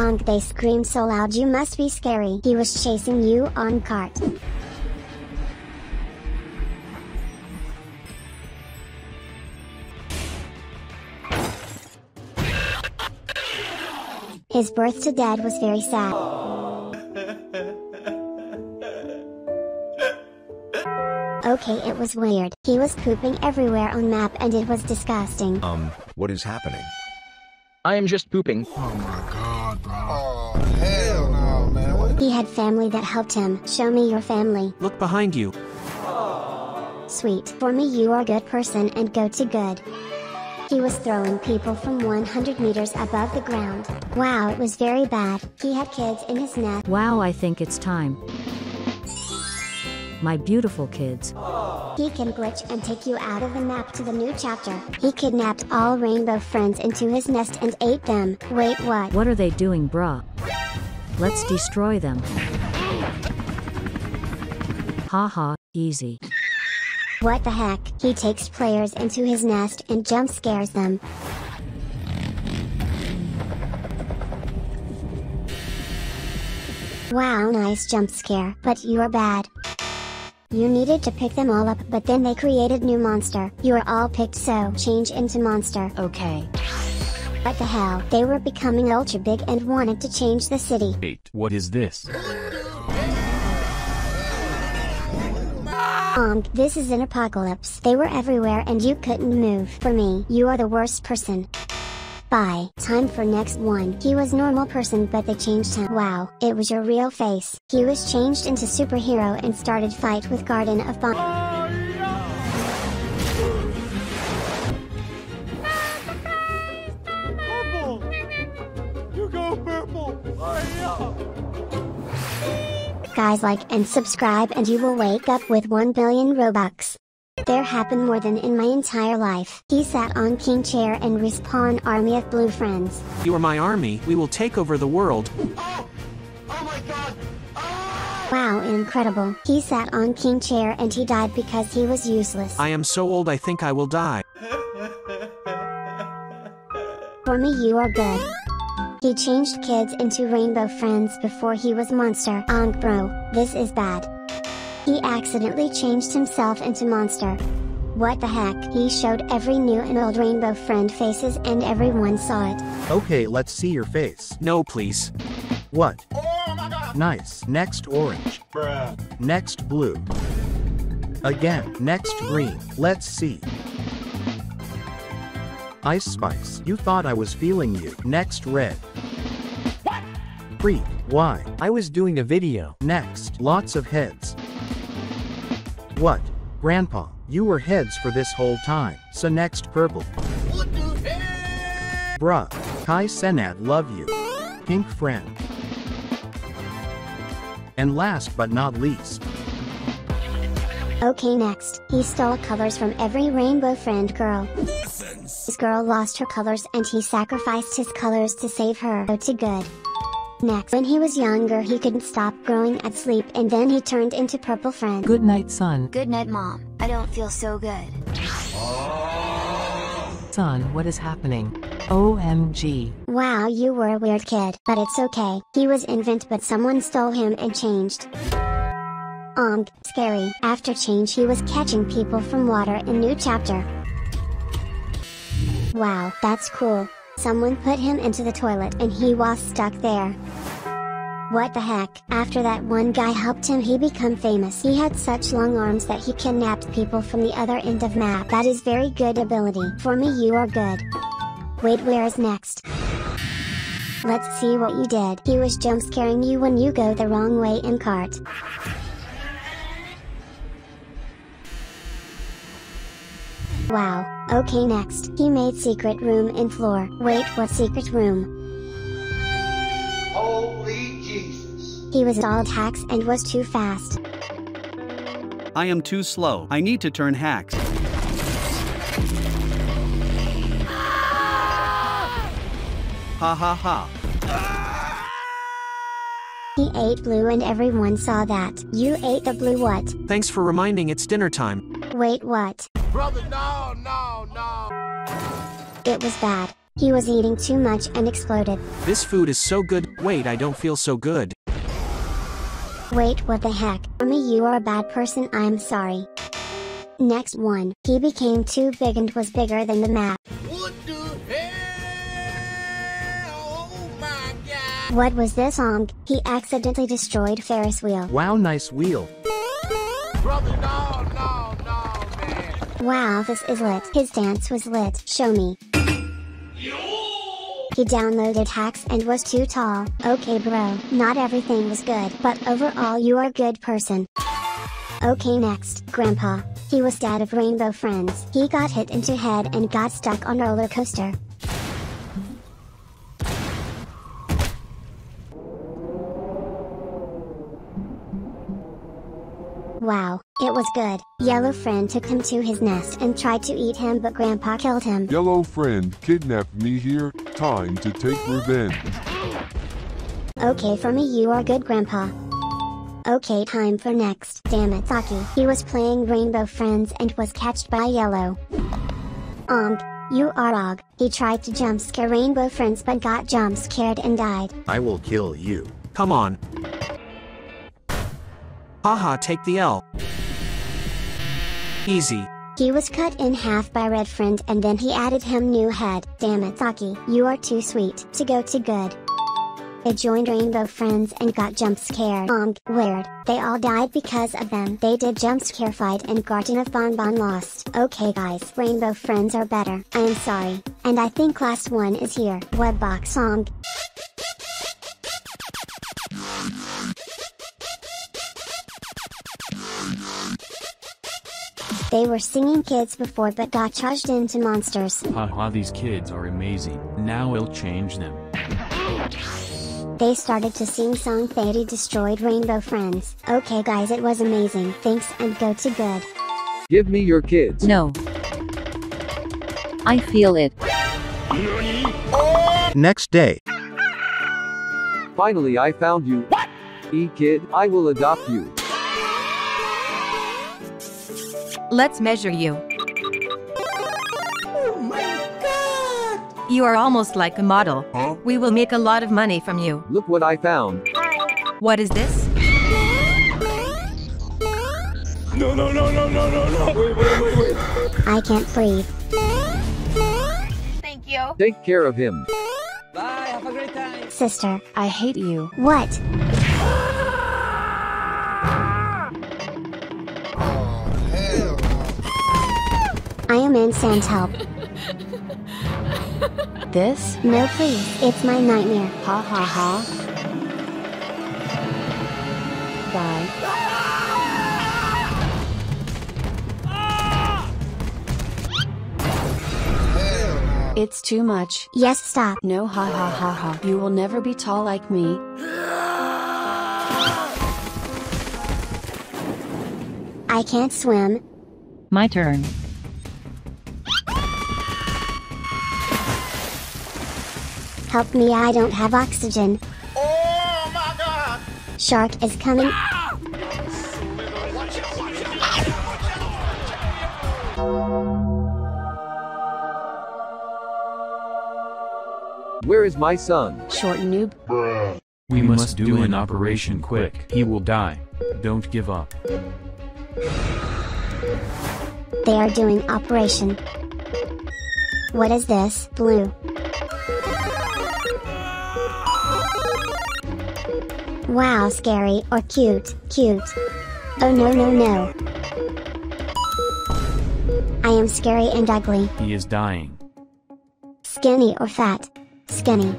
Onk they screamed so loud you must be scary. He was chasing you on cart. His birth to dad was very sad. Okay it was weird. He was pooping everywhere on map and it was disgusting. Um, what is happening? I am just pooping. Oh my god, bro. Oh, hell no, man. What He had family that helped him. Show me your family. Look behind you. Sweet. For me you are good person and go to good. He was throwing people from 100 meters above the ground. Wow it was very bad. He had kids in his net. Wow, I think it's time. My beautiful kids. He can glitch and take you out of the map to the new chapter. He kidnapped all rainbow friends into his nest and ate them. Wait what? What are they doing, bruh? Let's destroy them. Haha, easy. What the heck? He takes players into his nest and jump scares them. Wow nice jump scare, but you are bad. You needed to pick them all up but then they created new monster. You are all picked so change into monster. Okay. What the hell? They were becoming ultra big and wanted to change the city. Wait, what is this? Um, this is an apocalypse. They were everywhere and you couldn't move. For me, you are the worst person. Bye. time for next one. He was normal person but they changed him. Wow, it was your real face. He was changed into superhero and started fight with Garden of Bon. Guys like and subscribe and you will wake up with 1 billion Robux. There happened more than in my entire life. He sat on king chair and respawn army of blue friends. You are my army, we will take over the world. Oh my god! Wow incredible. He sat on king chair and he died because he was useless. I am so old I think I will die. For me you are good. He changed kids into rainbow friends before he was monster. Onk bro, this is bad. He accidentally changed himself into monster. What the heck? He showed every new and old rainbow friend faces and everyone saw it. Okay, let's see your face. No please. What? Oh my god! nice. Next orange. Next blue. Again. Next green. Let's see. Ice Spice, you thought I was feeling you. Next red. What? Freak, why? I was doing a video. Next, lots of heads. What? Grandpa, you were heads for this whole time. So next purple. Bruh, Kai Cenat love you. Pink friend. And last but not least. Okay next, he stole colors from every rainbow friend girl. This girl lost her colors and he sacrificed his colors to save her. Oh to good. Next, when he was younger he couldn't stop growing at sleep and then he turned into purple friend. Good night, son. Good night, Mom. I don't feel so good. Son, what is happening? OMG. Wow you were a weird kid, but it's okay. He was invent but someone stole him and changed. Ong, scary. After change he was catching people from water in new chapter. Wow, that's cool. Someone put him into the toilet and he was stuck there. What the heck? After that one guy helped him he become famous. He had such long arms that he kidnapped people from the other end of map. That is very good ability. For me you are good. Wait where is next? Let's see what you did. He was jump scaring you when you go the wrong way in cart. Wow, okay next. He made secret room in floor. Wait what secret room? Holy Jesus. He was all hacks and was too fast. I am too slow. I need to turn hacks. Ha ha ha. He ate blue and everyone saw that. You ate the blue what? Thanks for reminding it's dinner time. Wait what? Brother, no, no, no. It was bad. He was eating too much and exploded. This food is so good. Wait, I don't feel so good. Wait what the heck? For me you are a bad person I'm sorry. Next one. He became too big and was bigger than the map. What the hell? Oh my god. What was this Ong? He accidentally destroyed Ferris wheel. Wow, nice wheel. Brother, no, no, no, man. Wow this is lit. His dance was lit. Show me. He downloaded hacks and was too tall. Okay bro, not everything was good, but overall you are a good person. Okay next, Grandpa. He was dad of Rainbow Friends. He got hit into head and got stuck on roller coaster. Wow, it was good. Yellow friend took him to his nest and tried to eat him but grandpa killed him. Yellow friend kidnapped me here. Time to take revenge. Okay for me you are good grandpa. Okay time for next. Damn it Saki. He was playing Rainbow Friends and was catched by Yellow. Ong, you are Og. He tried to jump scare Rainbow Friends but got jump scared and died. I will kill you. Come on. Haha, take the L. Easy. He was cut in half by Red Friend and then he added him new head. Damn it Saki, you are too sweet to go to good. They joined Rainbow Friends and got jump scared. Ong, weird. They all died because of them. They did jump scare fight and Garden of Bonbon lost. Okay guys, Rainbow Friends are better. I am sorry. And I think last one is here. Webbox song. They were singing kids before but got charged into monsters. Haha these kids are amazing. Now I'll change them. They started to sing song Thady destroyed Rainbow Friends. Okay guys it was amazing. Thanks and go to good. Give me your kids. No. I feel it. Next day. Finally I found you. What? E kid, I will adopt you. Let's measure you. Oh my god! You are almost like a model. Huh? We will make a lot of money from you. Look what I found. What is this? No, no, no, no, no, no, no. Wait, wait, wait, wait. I can't breathe. Thank you. Take care of him. Bye, have a great time. Sister. I hate you. What? I am in sand help. This? No please, it's my nightmare. Ha ha ha. Bye. It's too much. Yes, stop. No ha ha ha ha. You will never be tall like me. I can't swim. My turn. Help me, I don't have oxygen. Oh my god! Shark is coming. Where is my son? Short noob. We must do an operation quick. He will die. Don't give up. They are doing operation. What is this? Blue. Wow, scary or cute, cute. Oh no, no, no. I am scary and ugly. He is dying. Skinny or fat? Skinny.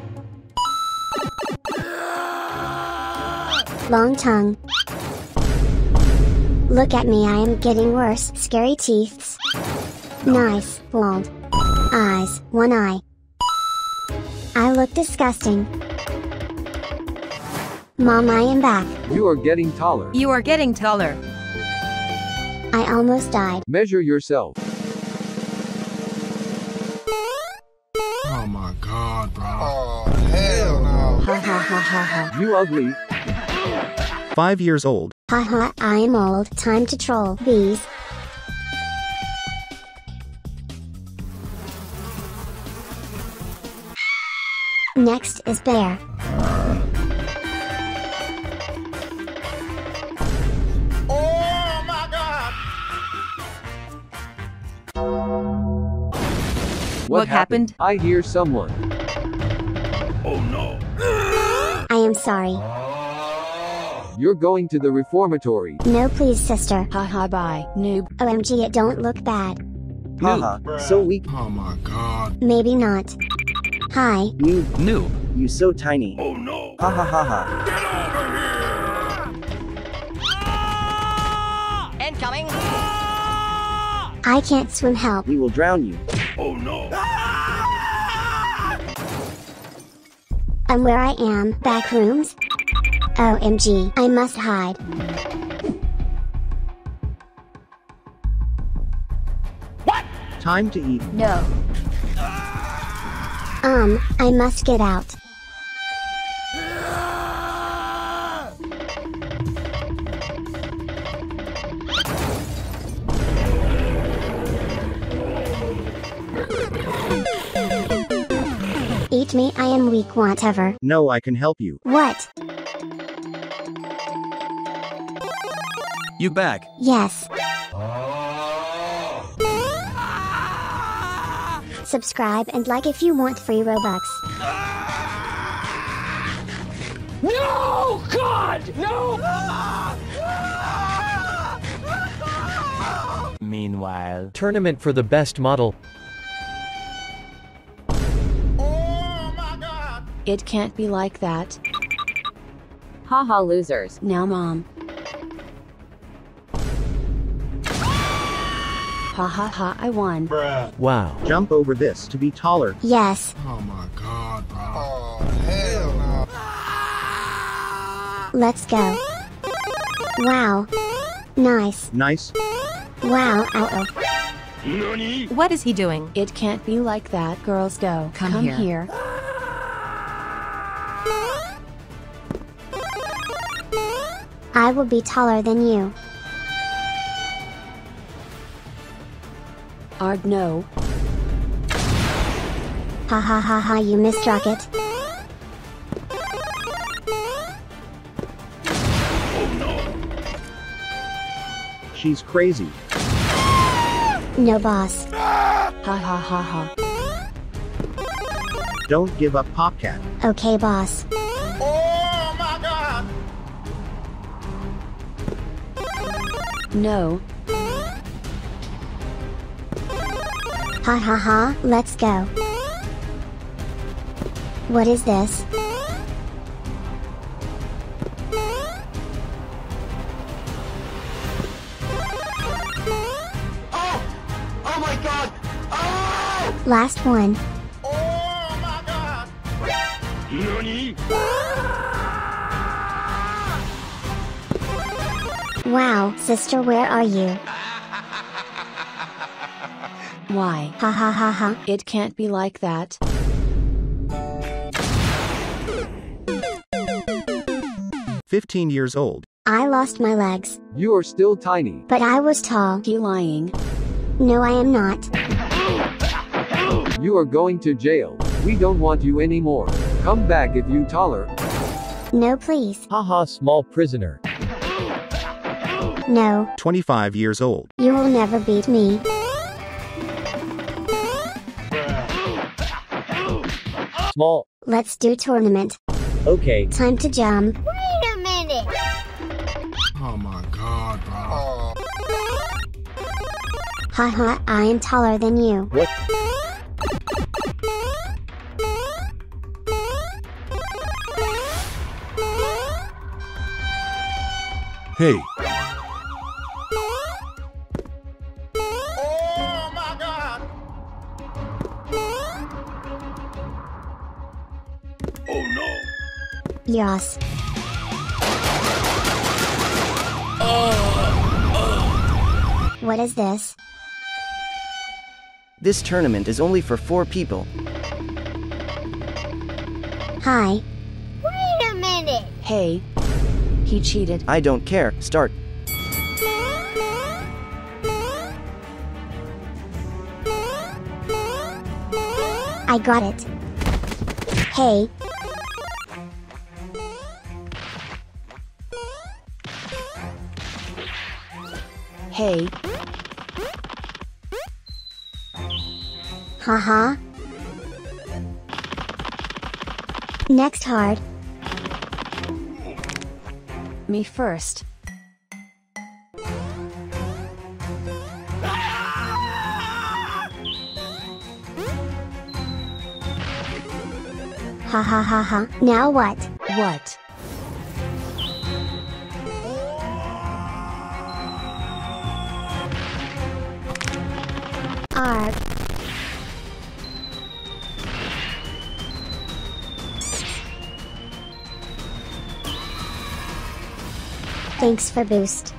Long tongue. Look at me, I am getting worse. Scary teeths. Nice, bald. Eyes, one eye. I look disgusting. Mom, I am back. You are getting taller. You are getting taller. I almost died. Measure yourself. Oh my god, bro. Oh, hell no. Ha ha ha ha ha. You ugly. Five years old. Haha, I am old. Time to troll bees. Next is bear. What, What happened? I hear someone. Oh no! I am sorry. You're going to the reformatory. No please sister. Ha ha bye, noob. OMG it don't look bad. Haha, so weak. Oh my god. Maybe not. Hi. You, Noob. you so tiny. Oh no! Ha ha ha ha. Get over here! Incoming. I can't swim help. We will drown you. Oh no! I'm where I am. Back rooms? OMG, I must hide. What? Time to eat. No. Um, I must get out. Eat me, I am weak, whatever. No, I can help you. What? You back. Yes. Ah! Subscribe and like if you want free Robux. No! God! No! Meanwhile, Tournament for the best model. It can't be like that. Haha ha, losers. Now mom. Ha ha ha, I won. Bruh. Wow. Jump over this to be taller. Yes. Oh my god, bro. Oh, hell no. Let's go. Wow. Nice. Nice. Wow, ow, What is he doing? It can't be like that. Girls go. Come here. here. I will be taller than you. Ard no. Ha ha ha ha, you missed rocket. Oh no. She's crazy. No boss. Ha ha ha ha. Don't give up, Popcat. Okay, boss. No. Ha ha ha, let's go. What is this? Oh Oh my god! Oh! Last one. Oh my god! Nani? Wow, sister, where are you? Why? Ha ha ha ha. It can't be like that. Fifteen years old. I lost my legs, You are still tiny. but I was tall. You lying. No, I am not. You are going to jail. We don't want you anymore. Come back if you taller. No, please. Haha, small prisoner. No, 25 years old. you will never beat me. Small. Let's do tournament. Okay. Time to jump. Wait a minute. Oh my god, bro. Haha, I am taller than you. What? Hey, Yas. What is this? This tournament is only for four people. Hi. Wait a minute. Hey. He cheated. I don't care. Start. I got it. Hey. Hey. Haha. Next hard. Me first. Ha ha ha ha. Now what? What? Thanks for boost.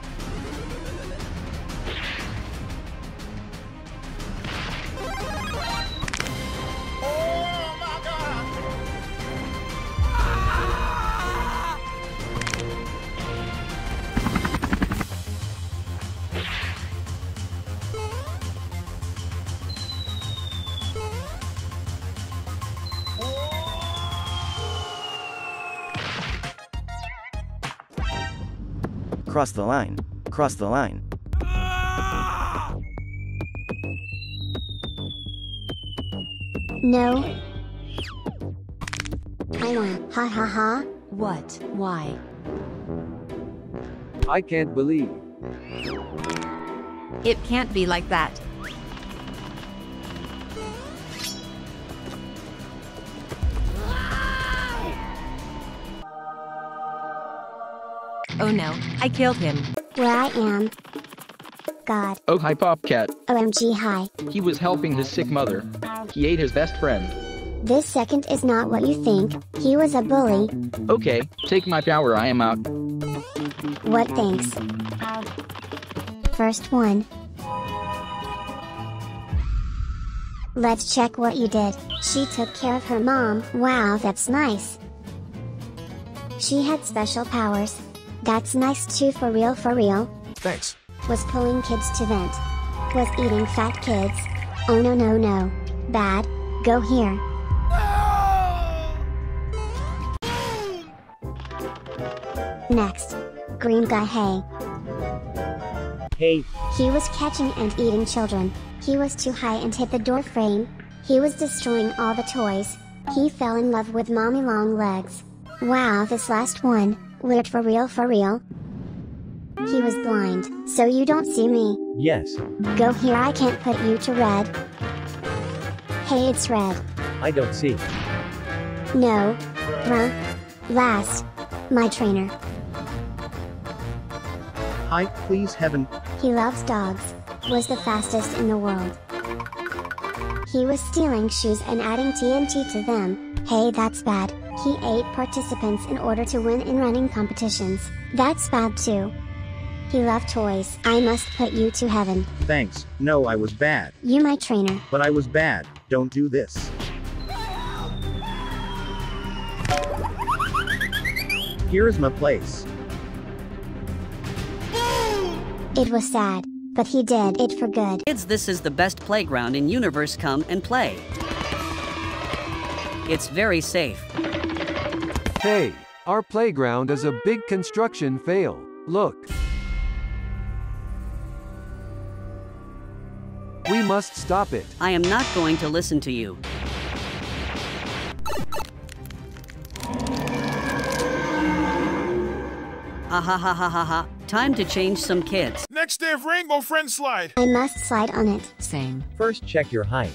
Cross the line. Cross the line. No. I won. Ha ha ha. What? Why? I can't believe. It can't be like that. No, I killed him. Where I am. God. Oh hi Popcat. OMG hi. He was helping his sick mother. He ate his best friend. This second is not what you think, he was a bully. Okay, take my power, I am out. What thanks? First one. Let's check what you did. She took care of her mom. Wow, that's nice. She had special powers. That's nice too for real for real. Thanks. Was pulling kids to vent. Was eating fat kids. Oh no no no. Bad. Go here. Next. Green guy hey. Hey, He was catching and eating children. He was too high and hit the door frame. He was destroying all the toys. He fell in love with mommy long legs. Wow, this last one, weird for real for real. He was blind, so you don't see me. yes, Go here, I can't put you to red. Hey, it's red. I don't see. No. Bruh. Last. My trainer. Hi, please heaven. He loves dogs. Was the fastest in the world. He was stealing shoes and adding TNT to them. Hey, that's bad. He ate participants in order to win in running competitions. That's bad too. He loved toys. I must put you to heaven. Thanks. No, I was bad. You my trainer. But I was bad. Don't do this. Here is my place. It was sad, but he did it for good. Kids, this is the best playground in universe. Come and play. It's very safe. Hey, our playground is a big construction fail. Look. We must stop it. I am not going to listen to you. Ah ha ha ha ha ha. Time to change some kids. Next day of Rainbow Friend Slide. I must slide on it. Same. First, check your height.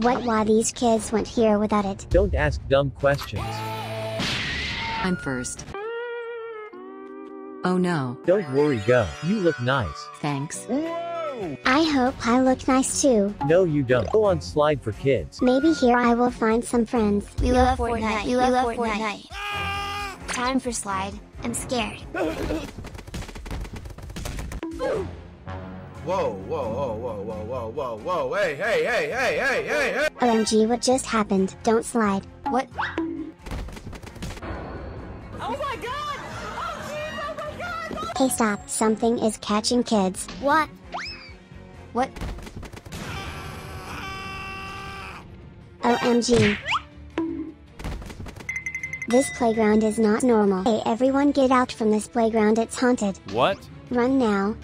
What why these kids went here without it? Don't ask dumb questions. I'm first. Oh no. Don't worry, go. You look nice. Thanks. I hope I look nice too. No, you don't. Go on slide for kids. Maybe here I will find some friends. We love Fortnite. We love Fortnite. Time for slide. I'm scared. Whoa, whoa, whoa, whoa, whoa, whoa, whoa, whoa, hey, hey, hey, hey, hey, hey, hey! OMG, what just happened? Don't slide. What? Oh my god! Oh jeez, oh my god! Oh hey, stop. Something is catching kids. What? What? OMG. This playground is not normal. Hey, everyone get out from this playground. It's haunted. What? Run now.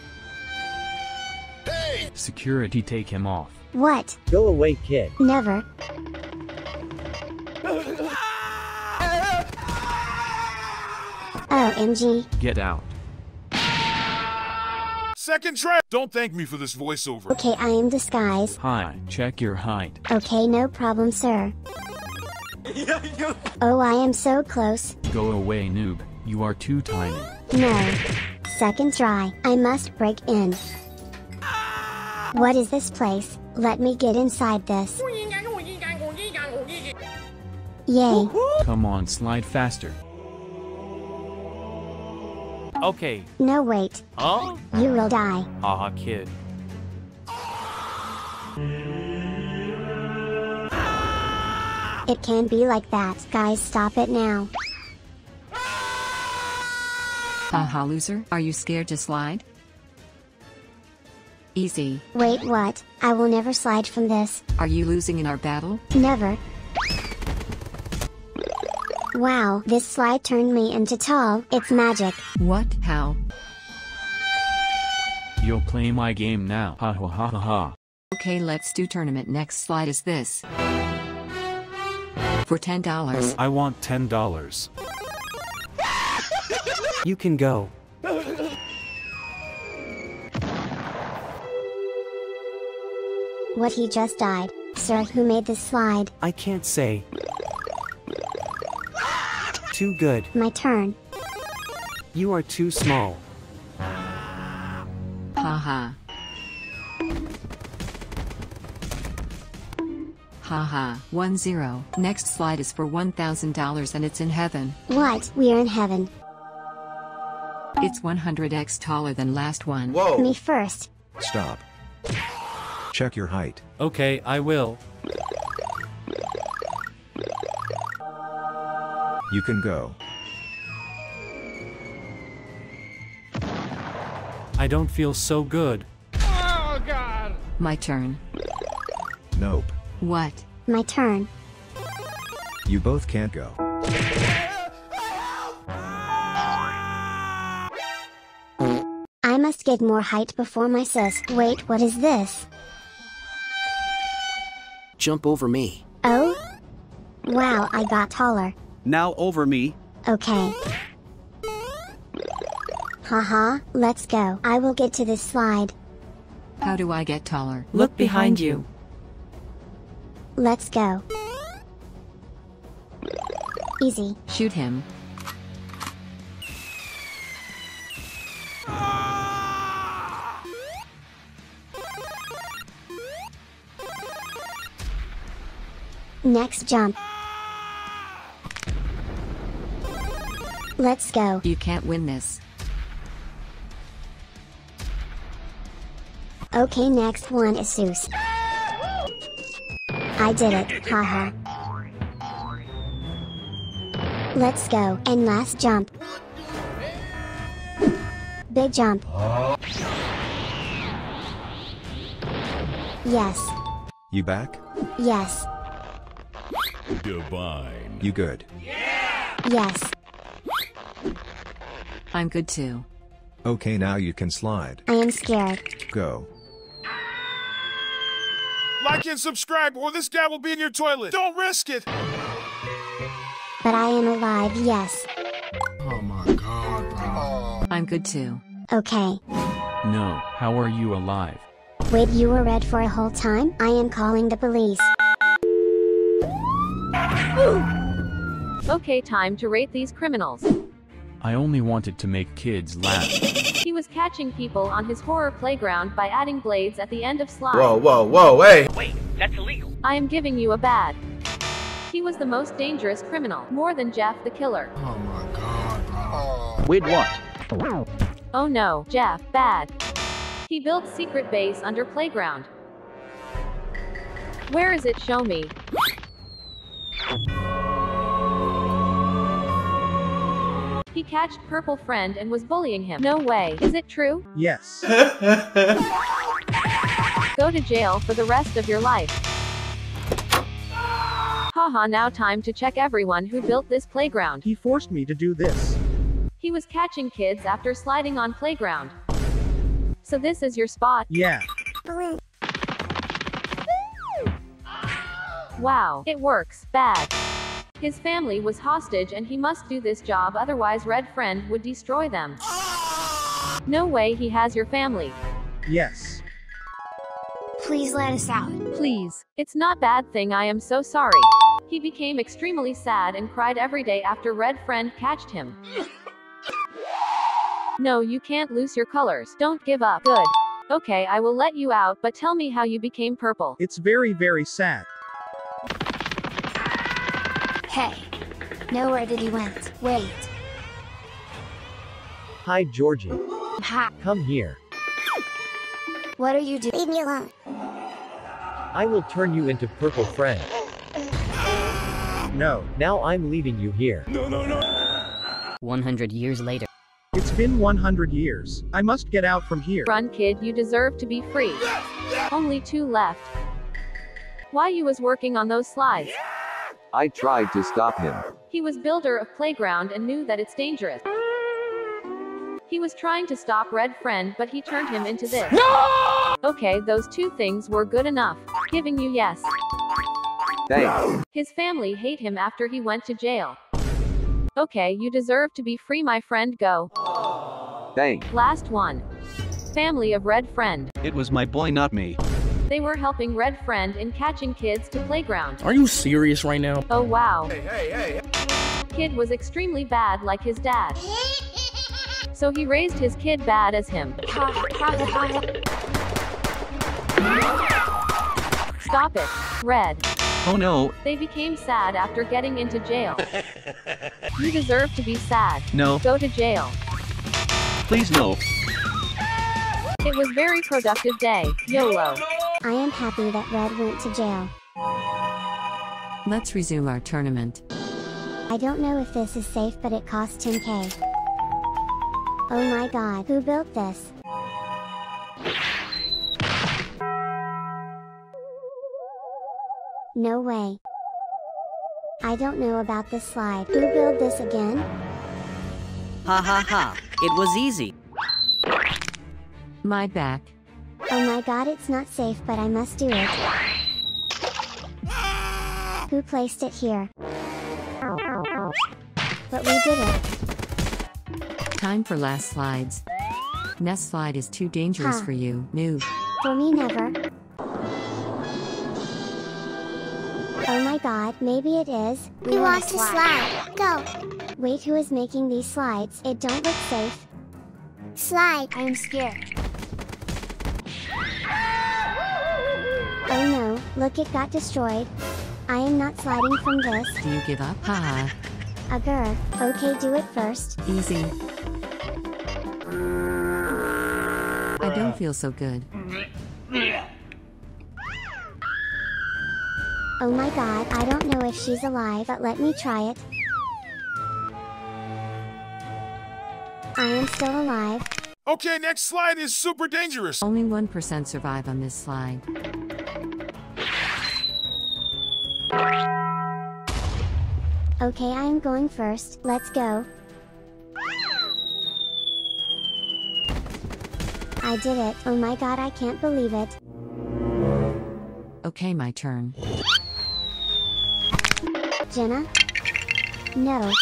Security take him off. What? Go away, kid. Never. Oh, OMG. Get out. Second try. Don't thank me for this voiceover. Okay, I am disguised. Hi, check your height. Okay, no problem, sir. Oh, I am so close. Go away, noob. You are too tiny. No. Second try. I must break in. What is this place? Let me get inside this. Yay. Come on, slide faster. Okay. No, wait. Huh? You will die. Haha, kid. It can be like that. Guys, stop it now. Haha, loser. Are you scared to slide? Easy. Wait, what? I will never slide from this. Are you losing in our battle? Never. Wow, this slide turned me into tall. It's magic. What? How? You'll play my game now. Ha ha ha ha ha. Okay, let's do tournament. Next slide is this. For $10. I want ten dollars. You can go. What he just died. Sir, who made this slide? I can't say. Too good. My turn. You are too small. Haha. Haha, 1 0. Next slide is for $1,000 and it's in heaven. What? We're in heaven. It's 100x taller than last one. Whoa. Me first. Stop. Check your height. Okay, I will. You can go. I don't feel so good. Oh, God. My turn. Nope. What? My turn. You both can't go. I must get more height before my sis. Wait, what is this? Jump over me. Oh? Wow, I got taller. Now over me. Okay. Haha, let's go. I will get to this slide. How do I get taller? Look behind you. Let's go. Easy. Shoot him. Next jump. Let's go. You can't win this. Okay, next one is Seuss. I did it, haha. Let's go, and last jump. Big jump. Yes, You back? yes, Divine. You good? Yeah! Yes. I'm good too. Okay, now you can slide. I am scared. Go. Like and subscribe, or this guy will be in your toilet. Don't risk it. But I am alive, yes. Oh my god, bro. I'm good too. Okay. No, how are you alive? Wait, you were red for a whole time? I am calling the police. Okay, time to rate these criminals. I only wanted to make kids laugh. He was catching people on his horror playground by adding blades at the end of slide. Whoa, whoa, whoa, hey! Wait, that's illegal. I am giving you a bad. He was the most dangerous criminal, more than Jeff the killer. Oh my god, bro. With what? Oh no, Jeff, bad. He built secret base under playground. Where is it? Show me. He catched Purple Friend and was bullying him. No way. Is it true? Yes. Go to jail for the rest of your life. Haha, now time to check everyone who built this playground. He forced me to do this. He was catching kids after sliding on playground. So this is your spot? Yeah. Wow, it works. Bad. His family was hostage and he must do this job otherwise Red Friend would destroy them. No way he has your family. Yes. Please let us out. Please. It's not bad thing I am so sorry. He became extremely sad and cried every day after Red Friend catched him. No, you can't lose your colors. Don't give up. Good. Okay, I will let you out, but tell me how you became purple. It's very, very sad. Hey. Know where did he went? Wait. Hi, Georgie. Ha. Come here. What are you doing? Leave me alone. I will turn you into Purple Friend. No. Now I'm leaving you here. No, no, no. 100 years later. It's been 100 years. I must get out from here. Run, kid, you deserve to be free. Only two left. Why you was working on those slides? I tried to stop him. He was builder of playground and knew that it's dangerous. He was trying to stop Red Friend, but he turned him into this. No! Okay, those two things were good enough. Giving you yes. Thanks. His family hate him after he went to jail. Okay, you deserve to be free, my friend. Go. Thanks. Last one. Family of Red Friend. It was my boy, not me. They were helping Red Friend in catching kids to playground. Are you serious right now? Oh wow. Hey, hey, hey. Kid was extremely bad like his dad. So he raised his kid bad as him. Stop it. Red. Oh no, They became sad after getting into jail. you deserve to be sad. No. Go to jail. please no. It was very productive day. YOLO. I am happy that Red went to jail. Let's resume our tournament. I don't know if this is safe but it cost 10k. Oh my god, who built this? No way. I don't know about this slide. Who built this again? Ha ha ha. It was easy. My back. Oh my god, it's not safe but I must do it. Who placed it here? But we did it. Time for last slides. Nest slide is too dangerous Huh. for you, noob. For me, never. Oh my god, maybe it is. We want to slide? Go. Wait, who is making these slides? It don't look safe. Slide. I am scared. Oh no, look it got destroyed. I am not sliding from this. Do you give up? Haha. Agur. Okay, do it first. Easy. I don't feel so good. Oh my god, I don't know if she's alive, but let me try it. I am still alive. Okay, next slide is super dangerous. Only 1% survive on this slide. Okay, I am going first. Let's go. I did it. Oh my god, I can't believe it. Okay, my turn. Jenna? No.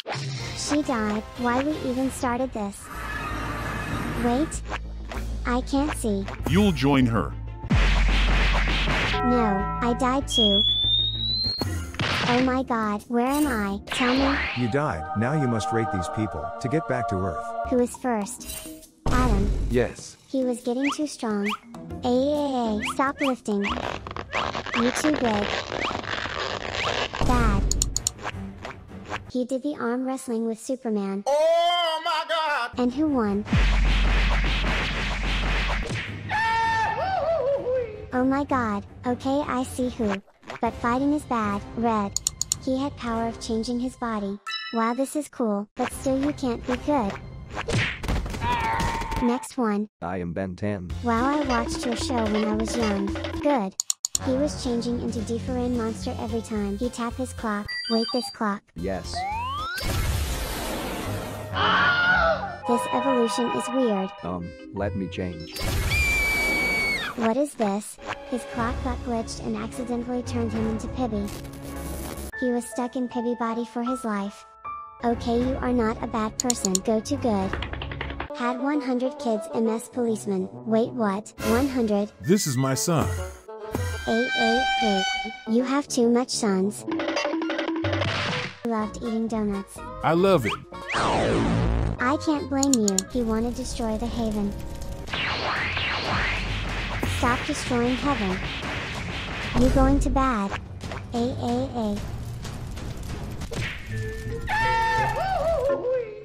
She died. Why we even started this? Wait. I can't see. You'll join her. No, I died too. Oh my god, where am I? Tell me, You died, now you must rate these people to get back to Earth. who is first? Adam. Yes. He was getting too strong. AAA, stop lifting. You too big. Bad. He did the arm wrestling with Superman. Oh my god! And who won? Oh my god, okay I see who. But fighting is bad, Red. He had power of changing his body. Wow this is cool, but still you can't be good. Next one. I am Ben 10. Wow I watched your show when I was young. Good. He was changing into different monster every time he tapped his clock. Wait this clock. Yes. This evolution is weird. Um, let me change. What is this? His clock got glitched and accidentally turned him into Pibby. He was stuck in Pibby body for his life. Okay, you are not a bad person. Go to good. Had 100 kids MS policeman. Wait, what? 100? This is my son. Eight, eight, eight. You have too much sons. Loved eating donuts. I love it. I can't blame you. He wanted to destroy the haven. Stop destroying heaven. You going to bad. A A A.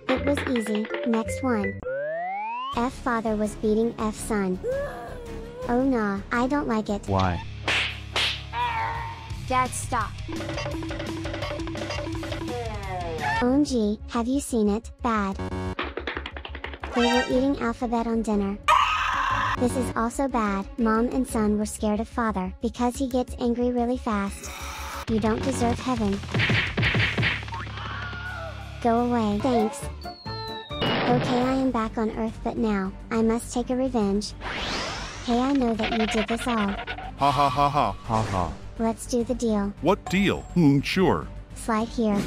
It was easy. Next one. F father was beating F son. Oh nah, I don't like it. Why? Dad, stop. OMG, have you seen it? Bad. They were eating alphabet on dinner. This is also bad. Mom and son were scared of father because he gets angry really fast. You don't deserve heaven. Go away. Thanks. Okay, I am back on Earth, but now, I must take a revenge. Hey, I know that you did this all. Ha ha ha ha. Ha ha. Let's do the deal. What deal? Hmm, sure. Slide here.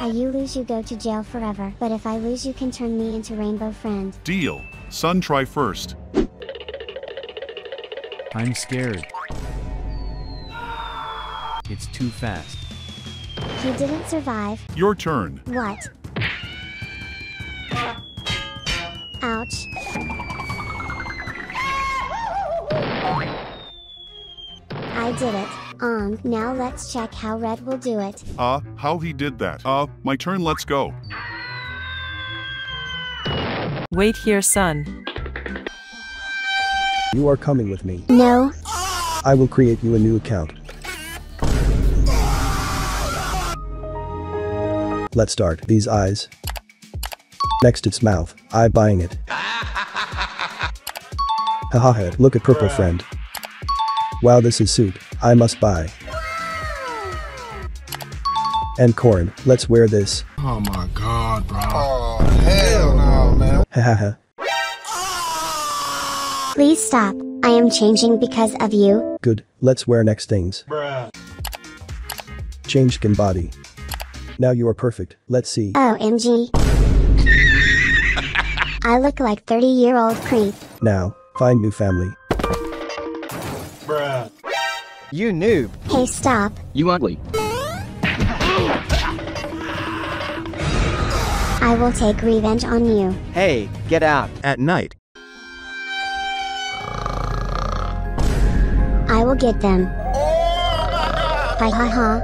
I you lose, you go to jail forever. But if I lose, you can turn me into Rainbow Friend. Deal. Son, try first. I'm scared. It's too fast. He didn't survive. Your turn. What? Ouch. I did it. Um, now let's check how Red will do it. Uh, how he did that. Uh, my turn, let's go. Wait here, son. You are coming with me. No. I will create you a new account. Let's start. These eyes. Next its mouth. I buying it. Haha head. Look at purple friend. Wow this is suit. I must buy. And corn. Let's wear this. Oh my god, bro. Oh, hell no, man. Hahaha. Please stop. I am changing because of you. Good. Let's wear next things. Change skin body. Now you are perfect. Let's see. OMG. I look like 30 year old creep. Now, find new family. Bruh. You noob. Hey stop. You ugly. I will take revenge on you. Hey, get out. At night, I will get them. Ha ha ha.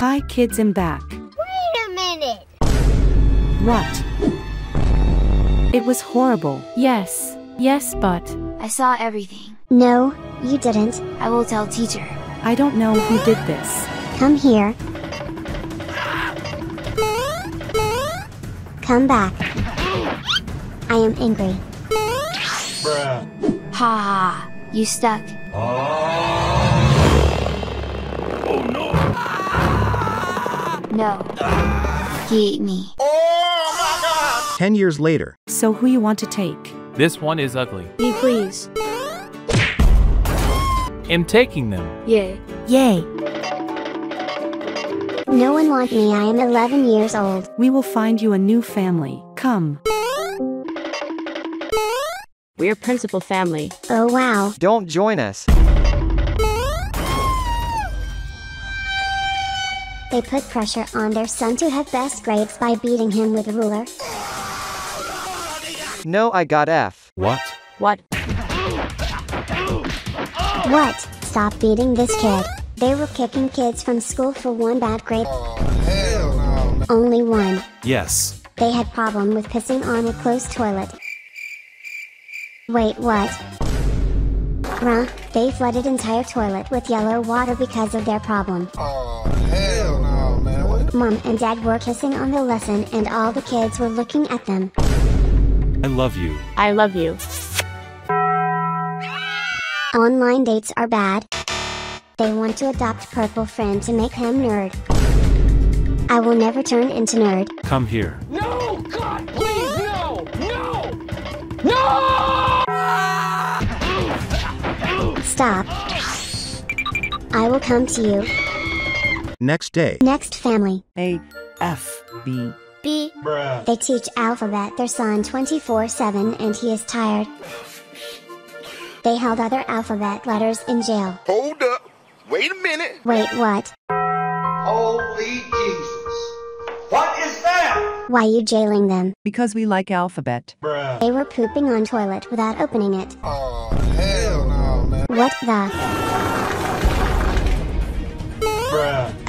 Hi kids, I'm back. Wait a minute. What? It was horrible. Yes, yes, but. I saw everything. No, you didn't. I will tell teacher. I don't know who did this. Come here. Come back. I am angry. Ha ha. You stuck. Oh no! No. He ate me. Oh my god. ten years later, So who you want to take? This one is ugly. Me please. Am taking them. Yay. Yay! No one want me. I am 11 years old. We will find you a new family. Come. We're principal family. Oh wow. Don't join us. They put pressure on their son to have best grades by beating him with a ruler. No, I got F. What? What? What? Stop beating this kid. They were kicking kids from school for one bad grade. Hell no. Only one. Yes. They had problem with pissing on a closed toilet. Wait, what? Bruh, they flooded entire toilet with yellow water because of their problem. Oh, hell no, man. What? Mom and dad were kissing on the lesson and all the kids were looking at them. I love you. I love you. Online dates are bad. They want to adopt Purple Friend to make him nerd. I will never turn into nerd. Come here. No! God, please, no! No! No! Stop. I will come to you. next day, Next family. A, F, B. B. They teach alphabet their son 24 7 and he is tired. They held other alphabet letters in jail. Hold up. Wait a minute. Wait, what? Holy Jesus. What is that? Why you jailing them? Because we like alphabet. They were pooping on toilet without opening it. Oh, hell no, man. What the?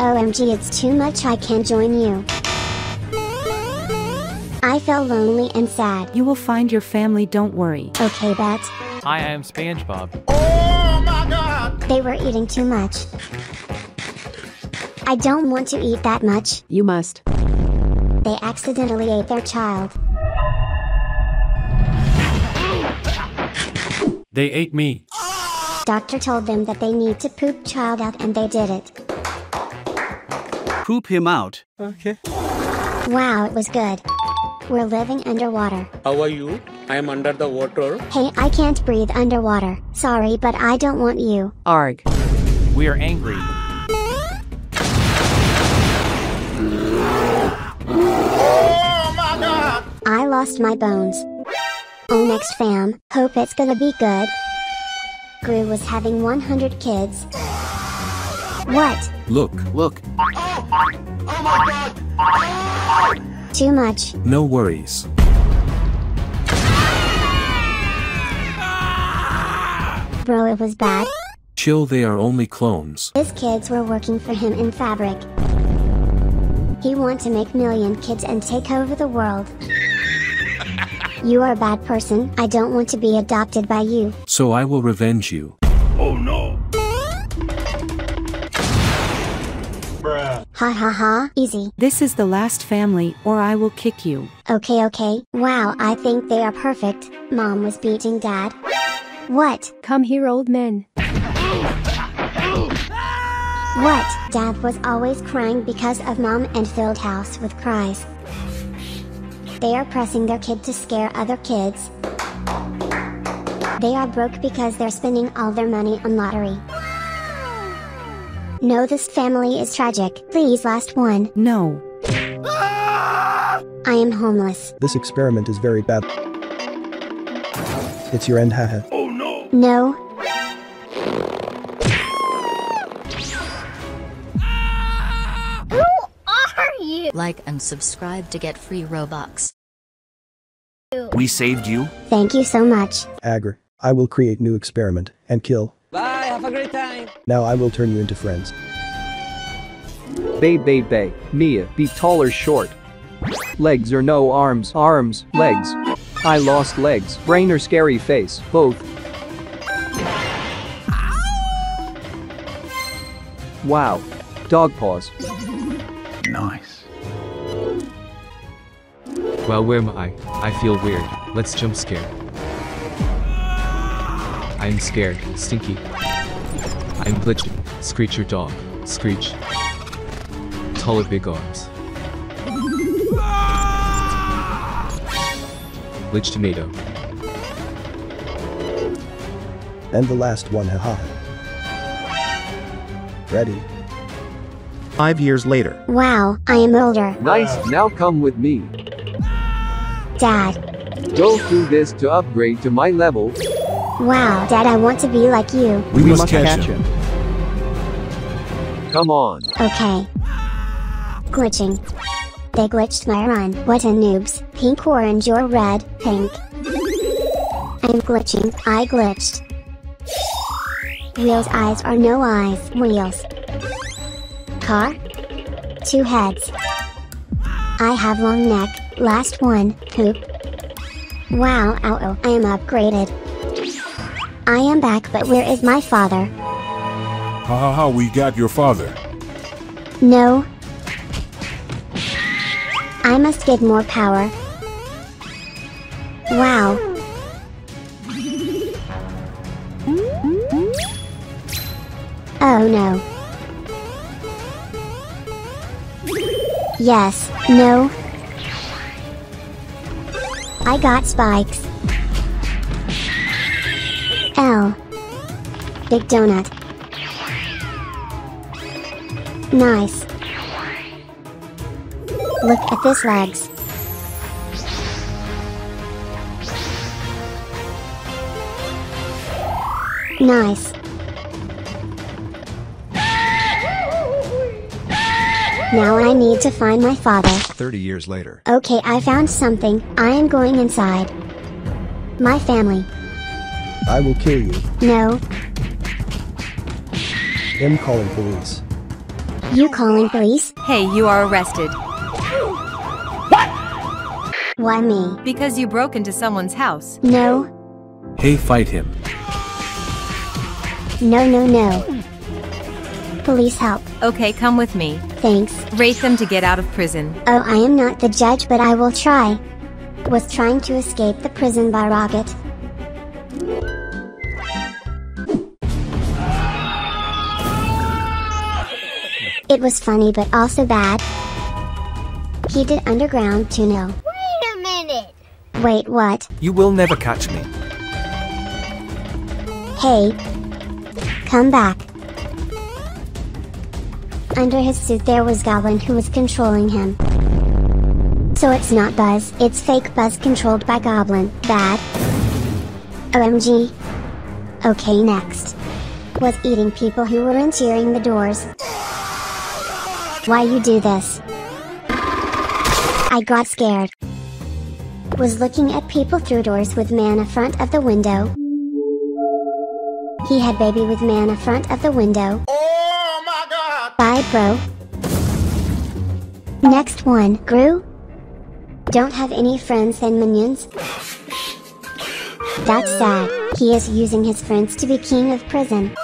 OMG, it's too much. I can't join you. I felt lonely and sad. You will find your family, don't worry. Okay, bet. Hi, I am SpongeBob. Oh my god. They were eating too much. I don't want to eat that much. You must. They accidentally ate their child. They ate me. Doctor told them that they need to poop child out and they did it. Poop him out. Okay. Wow, it was good. We're living underwater. How are you? I am under the water. Hey, I can't breathe underwater. Sorry, but I don't want you. Arg. We are angry. Oh my god. I lost my bones. Oh, next fam. Hope it's gonna be good. Gru was having 100 kids. What? Look. Look. Oh, oh my god. Oh, oh too much. No worries. Bro, it was bad. Chill, they are only clones. His kids were working for him in Fabric. He want to make million kids and take over the world. you are a bad person. I don't want to be adopted by you. So I will revenge you. Ha ha ha, easy. This is the last family, or I will kick you. Okay, okay. Wow, I think they are perfect. Mom was beating dad. What? Come here, old men. What? Dad was always crying because of mom and filled house with cries. They are pressing their kid to scare other kids. They are broke because they're spending all their money on lottery. No, this family is tragic. Please, last one. No. I am homeless. This experiment is very bad. It's your end, haha. Oh no! No. Who are you? Like and subscribe to get free Robux. We saved you? Thank you so much. Agar, I will create new experiment and kill. Bye, have a great time. Now I will turn you into friends. Babe, babe, babe. Mia, be tall or short. Legs or no arms, arms, legs. I lost legs, brain or scary face, both. Wow. Dog paws. Nice. Well, where am I? I feel weird. Let's jump scare. I'm scared. Stinky. I'm glitching. Screech your dog. Screech. Taller big arms. Glitch tomato. And the last one, haha. Ready? Five years later. Wow, I am older. Nice, now come with me. Dad. Go through this to upgrade to my level. Wow, Dad, I want to be like you. We, must, catch, him. Come on. Okay. Glitching. They glitched my run. What a noobs. Pink, orange, or red, pink. I'm glitching. I glitched. Wheels, eyes, or no eyes. Wheels. Car? Two heads. I have long neck. Last one. Poop. Wow, ow, oh, I am upgraded. I am back, but where is my father? Ha ha ha, we got your father. No. I must get more power. Wow. Oh no. Yes, no. I got spikes. L. Big donut. Nice. Look at this legs. Nice. Now I need to find my father. 30 years later. Okay, I found something. I am going inside. My family. I will kill you. No. Am calling police. You calling police? Hey, you are arrested. What? Why me? Because you broke into someone's house. No. Hey, fight him. No, no, no. Police help. Okay, come with me. Thanks. Rate them to get out of prison. Oh, I am not the judge, but I will try. Was trying to escape the prison by rocket. It was funny but also bad. He did underground tunnel. Wait a minute. Wait, what? You will never catch me. Hey. Come back. Under his suit there was Goblin who was controlling him. So it's not Buzz, it's fake Buzz controlled by Goblin. Bad. OMG. Okay, next. Was eating people who were entering the doors. Why you do this? I got scared. Was looking at people through doors with man in front of the window. He had baby with man in front of the window. Oh my god! Bye, bro. Next one, Gru. Don't have any friends and minions? That's sad. He is using his friends to be king of prison.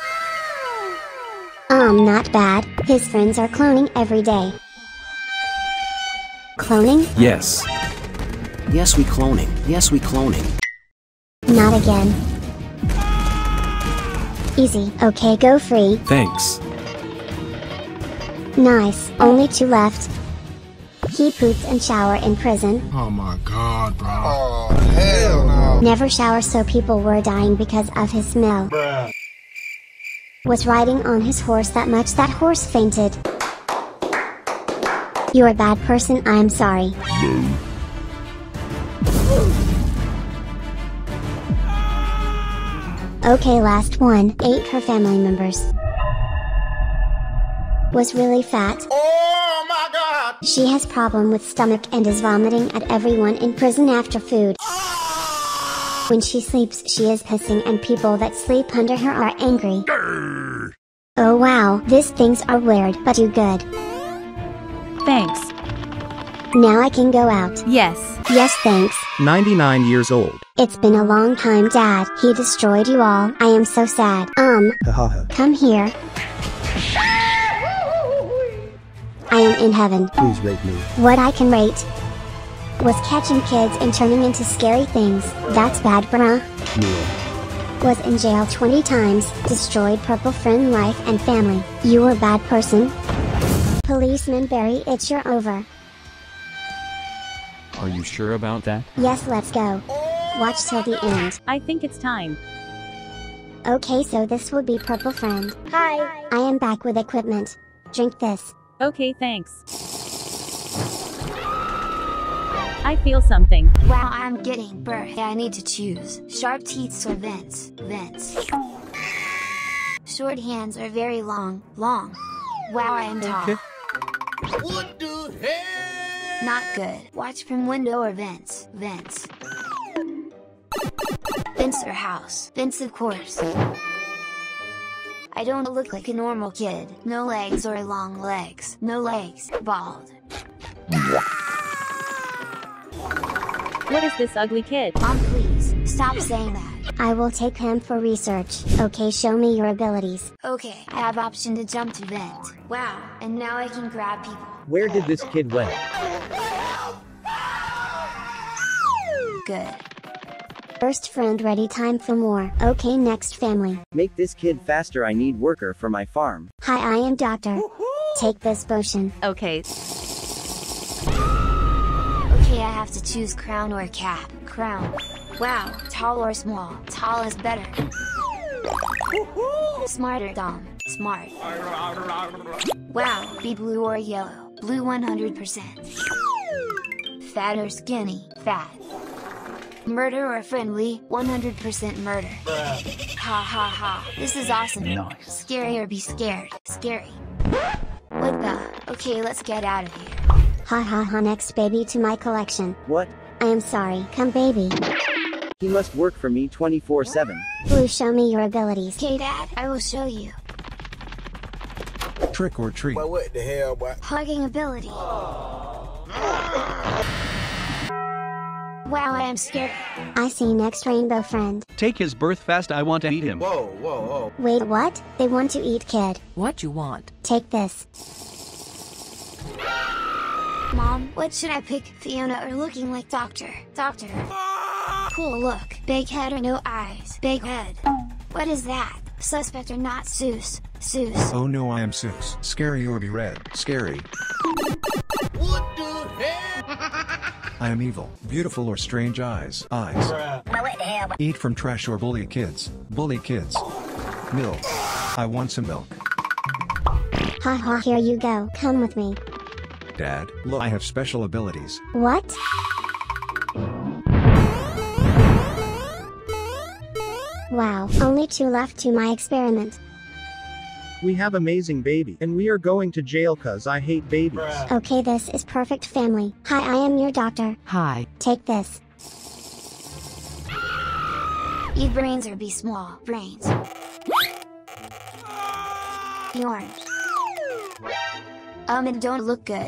Um, not bad. His friends are cloning every day. Cloning? Yes. Yes, we cloning. Yes, we cloning. Not again. Easy. Okay, go free. Thanks. Nice. Only two left. He poops and shower in prison. Oh my god, bro. Oh, hell no. Never shower so people were dying because of his smell. Bruh. Was riding on his horse that much that horse fainted. You're a bad person, I'm sorry. Okay, last one. Ate her family members. Was really fat. Oh my god! She has problem with stomach and is vomiting at everyone in prison after food. Ah. When she sleeps she is pissing and people that sleep under her are angry. Oh wow, these things are weird but you good. Thanks. Now I can go out. Yes. Yes thanks. 99 years old. It's been a long time dad. He destroyed you all. I am so sad. Um. Come here. I am in heaven. Please rate me. What I can rate was catching kids and turning into scary things. That's bad, bruh. Cool. Was in jail 20 times, destroyed purple friend life and family. You a bad person. Policeman Barry, it's your over. Are you sure about that? Yes, let's go. Watch till the end. I think it's time. Okay, so this will be purple friend. Hi. I am back with equipment. Drink this. Okay, thanks. I feel something. Wow, I'm getting birth. I need to choose. Sharp teeth or vents? Vents. Short hands are very long, long. Wow, I am tall. What the hell? Not good. Watch from window or vents. Vents. Vents or house. Vents of course. I don't look like a normal kid. No legs or long legs. No legs. Bald. What is this ugly kid? Mom, please, stop saying that. I will take him for research. Okay, show me your abilities. Okay, I have option to jump to vent. Wow, and now I can grab people. Where did this kid went? Good. First friend ready time for more. Okay, next family. Make this kid faster. I need worker for my farm. Hi, I am doctor. Take this potion. Okay. Okay, I have to choose crown or cap. Crown. Wow, tall or small. Tall is better. Smarter Dom. Smart. Wow, be blue or yellow. Blue 100%. Fat or skinny. Fat. Murder or friendly, 100% murder. Ha ha ha, this is awesome. Nice. Scary or be scared, scary. What the? Okay, let's get out of here. Ha ha ha, next baby to my collection. What? I am sorry, come baby. He must work for me 24 7. Blue, show me your abilities. Okay, Dad, I will show you. Trick or treat. But what the hell, boy? Hugging ability. Wow, I am scared. I see next rainbow friend. Take his birth fast, I want to eat him. Whoa, whoa, whoa. Wait, what? They want to eat kid. What you want? Take this. Mom, what should I pick? Fiona or looking like Doctor? Doctor. Cool look. Big head or no eyes? Big head. What is that? Suspect or not Seuss? Seuss. Oh no, I am Seuss. Scary or be red. Scary. What the hell? I am evil. Beautiful or strange eyes. Eyes. Eat from trash or bully kids. Bully kids. Milk. I want some milk. Ha ha, here you go. Come with me. Dad, look, I have special abilities. What? Wow, only two left to my experiment. We have amazing baby, and we are going to jail cause I hate babies. Okay, this is perfect family. Hi, I am your doctor. Hi. Take this. Eat brains or be small. Brains. The orange. Um, and don't look good.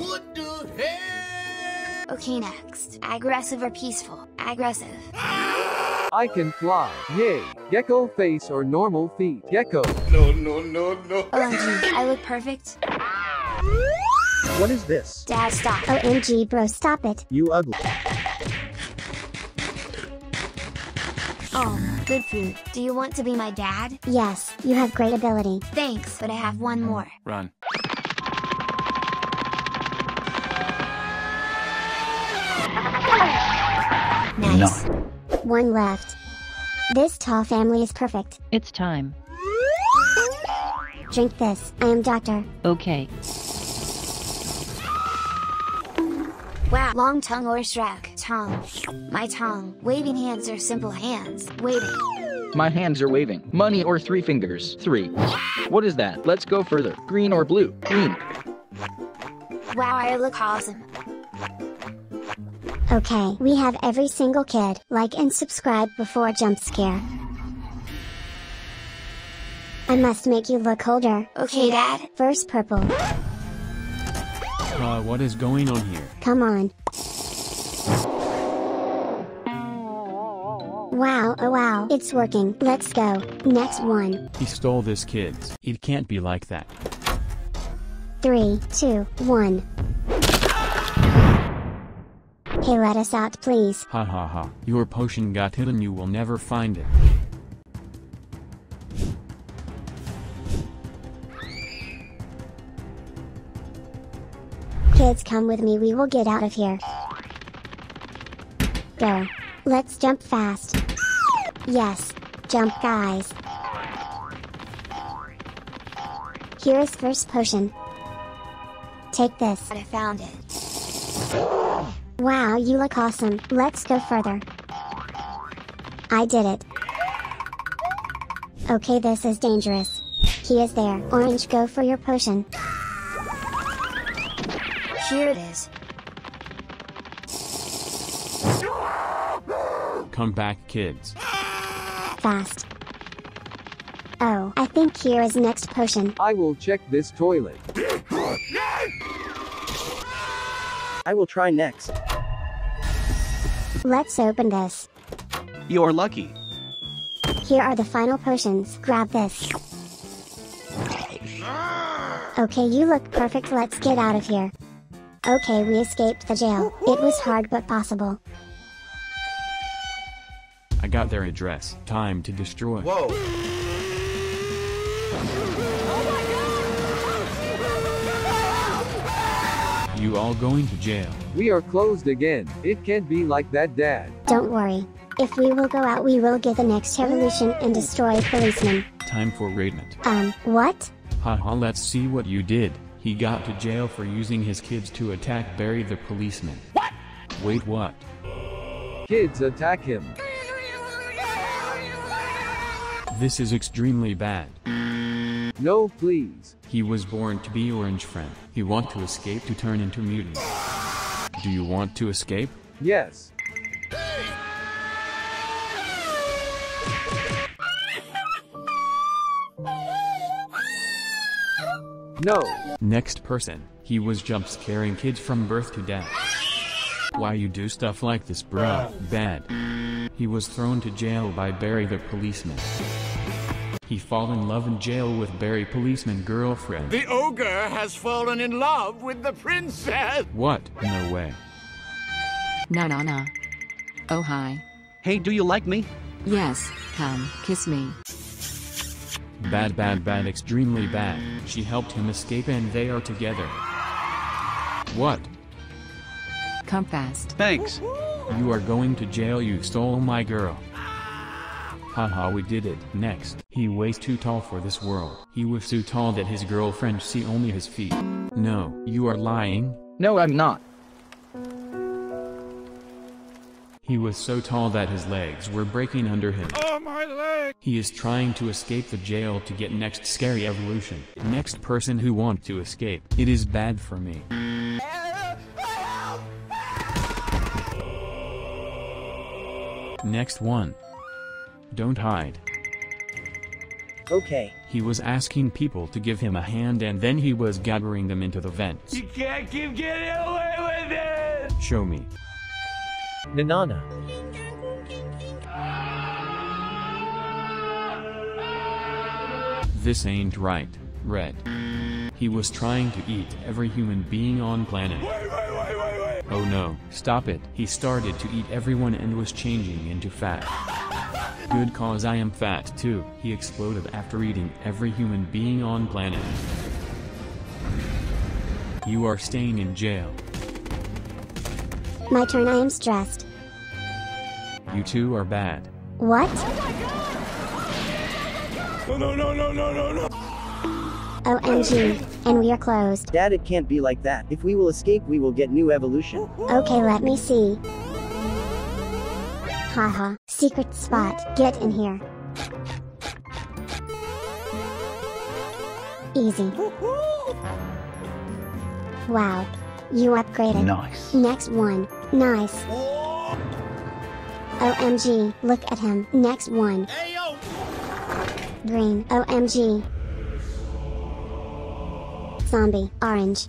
Okay, next. Aggressive or peaceful? Aggressive. I can fly. Yay. Gecko face or normal feet. Gecko. No, no, no, no. OMG, I look perfect. What is this? Dad, stop. OMG bro stop it. You ugly. Oh, good food. Do you want to be my dad? Yes, you have great ability. Thanks, but I have one more. Run. Nice. One left. This tall family is perfect. It's time. Drink this. I am doctor. Okay. Wow, long tongue or Shrek. Tongue. My tongue. Waving hands or simple hands. Waving. My hands are waving. Money or three fingers. Three. What is that? Let's go further. Green or blue? Green. Wow, I look awesome. Okay, we have every single kid. Like and subscribe before jump scare. I must make you look older. Okay, Dad. First purple. Uh, what is going on here? Come on. Wow, oh wow, it's working. Let's go. Next one. He stole this kid's. It can't be like that. Three, two, one. Hey, let us out, please. Ha ha ha. Your potion got hidden you will never find it. Kids, come with me, we will get out of here. Go. Let's jump fast. Yes. Jump, guys. Here is first potion. Take this. I found it. Wow, you look awesome. Let's go further. I did it. Okay, this is dangerous. He is there. Orange, go for your potion. Here it is. Come back kids. Fast. Oh, I think here is next potion. I will check this toilet. I will try next. Let's open this. You're lucky. Here are the final potions. Grab this. Okay, you look perfect. Let's get out of here. Okay, we escaped the jail. It was hard but possible. I got their address. Time to destroy. Whoa. You all going to jail. We are closed again. It can't be like that, Dad. Don't worry. If we will go out, we will get the next revolution and destroy policemen. Time for raidment. Um, what? Haha, let's see what you did. He got to jail for using his kids to attack Barry the policeman. What? Wait, what? Kids attack him. This is extremely bad. No, please. He was born to be Orange Friend. He want to escape to turn into mutant. Do you want to escape? Yes. No. Next person. He was jump scaring kids from birth to death. Why you do stuff like this bro? Bad. He was thrown to jail by Barry the policeman. He fall in love in jail with Barry policeman girlfriend. The ogre has fallen in love with the princess. What? No way. Na na na. Oh hi. Hey, do you like me? Yes, come, kiss me. Bad bad bad extremely bad. She helped him escape and they are together. What? Come fast. Thanks. You are going to jail you stole my girl. Haha we did it. Next, he was too tall for this world. He was so tall that his girlfriend see only his feet. No, you are lying. No, I'm not. He was so tall that his legs were breaking under him. Oh, my leg! He is trying to escape the jail to get next scary evolution. Next person who want to escape. It is bad for me. Next one. Don't hide. Okay. He was asking people to give him a hand and then he was gathering them into the vents. You can't keep getting away with it! Show me. Nanana. This ain't right, Red. He was trying to eat every human being on planet. Oh no, stop it. He started to eat everyone and was changing into fat. Good cause I am fat too. He exploded after eating every human being on planet. You are staying in jail. My turn, I am stressed. You two are bad. What? No, no, no, no, no, no, no! OMG. And we are closed. Dad, it can't be like that. If we will escape, we will get new evolution. Okay, let me see. Haha, secret spot. Get in here. Easy. Wow. You upgraded. Nice. Next one. Nice. OMG, look at him. Next one. Green. OMG. Zombie. Orange.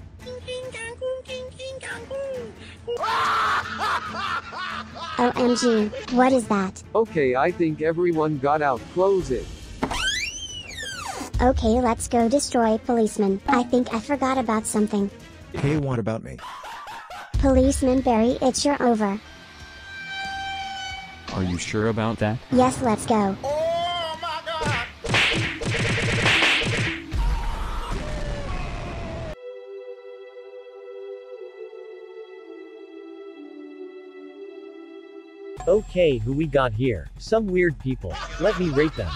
OMG, what is that? Okay, I think everyone got out. Close it. Okay, let's go destroy policeman. I think I forgot about something. Hey, what about me? Policeman Barry, it's your over. Are you sure about that? Yes, let's go. Okay, who we got here? Some weird people. Let me rate them.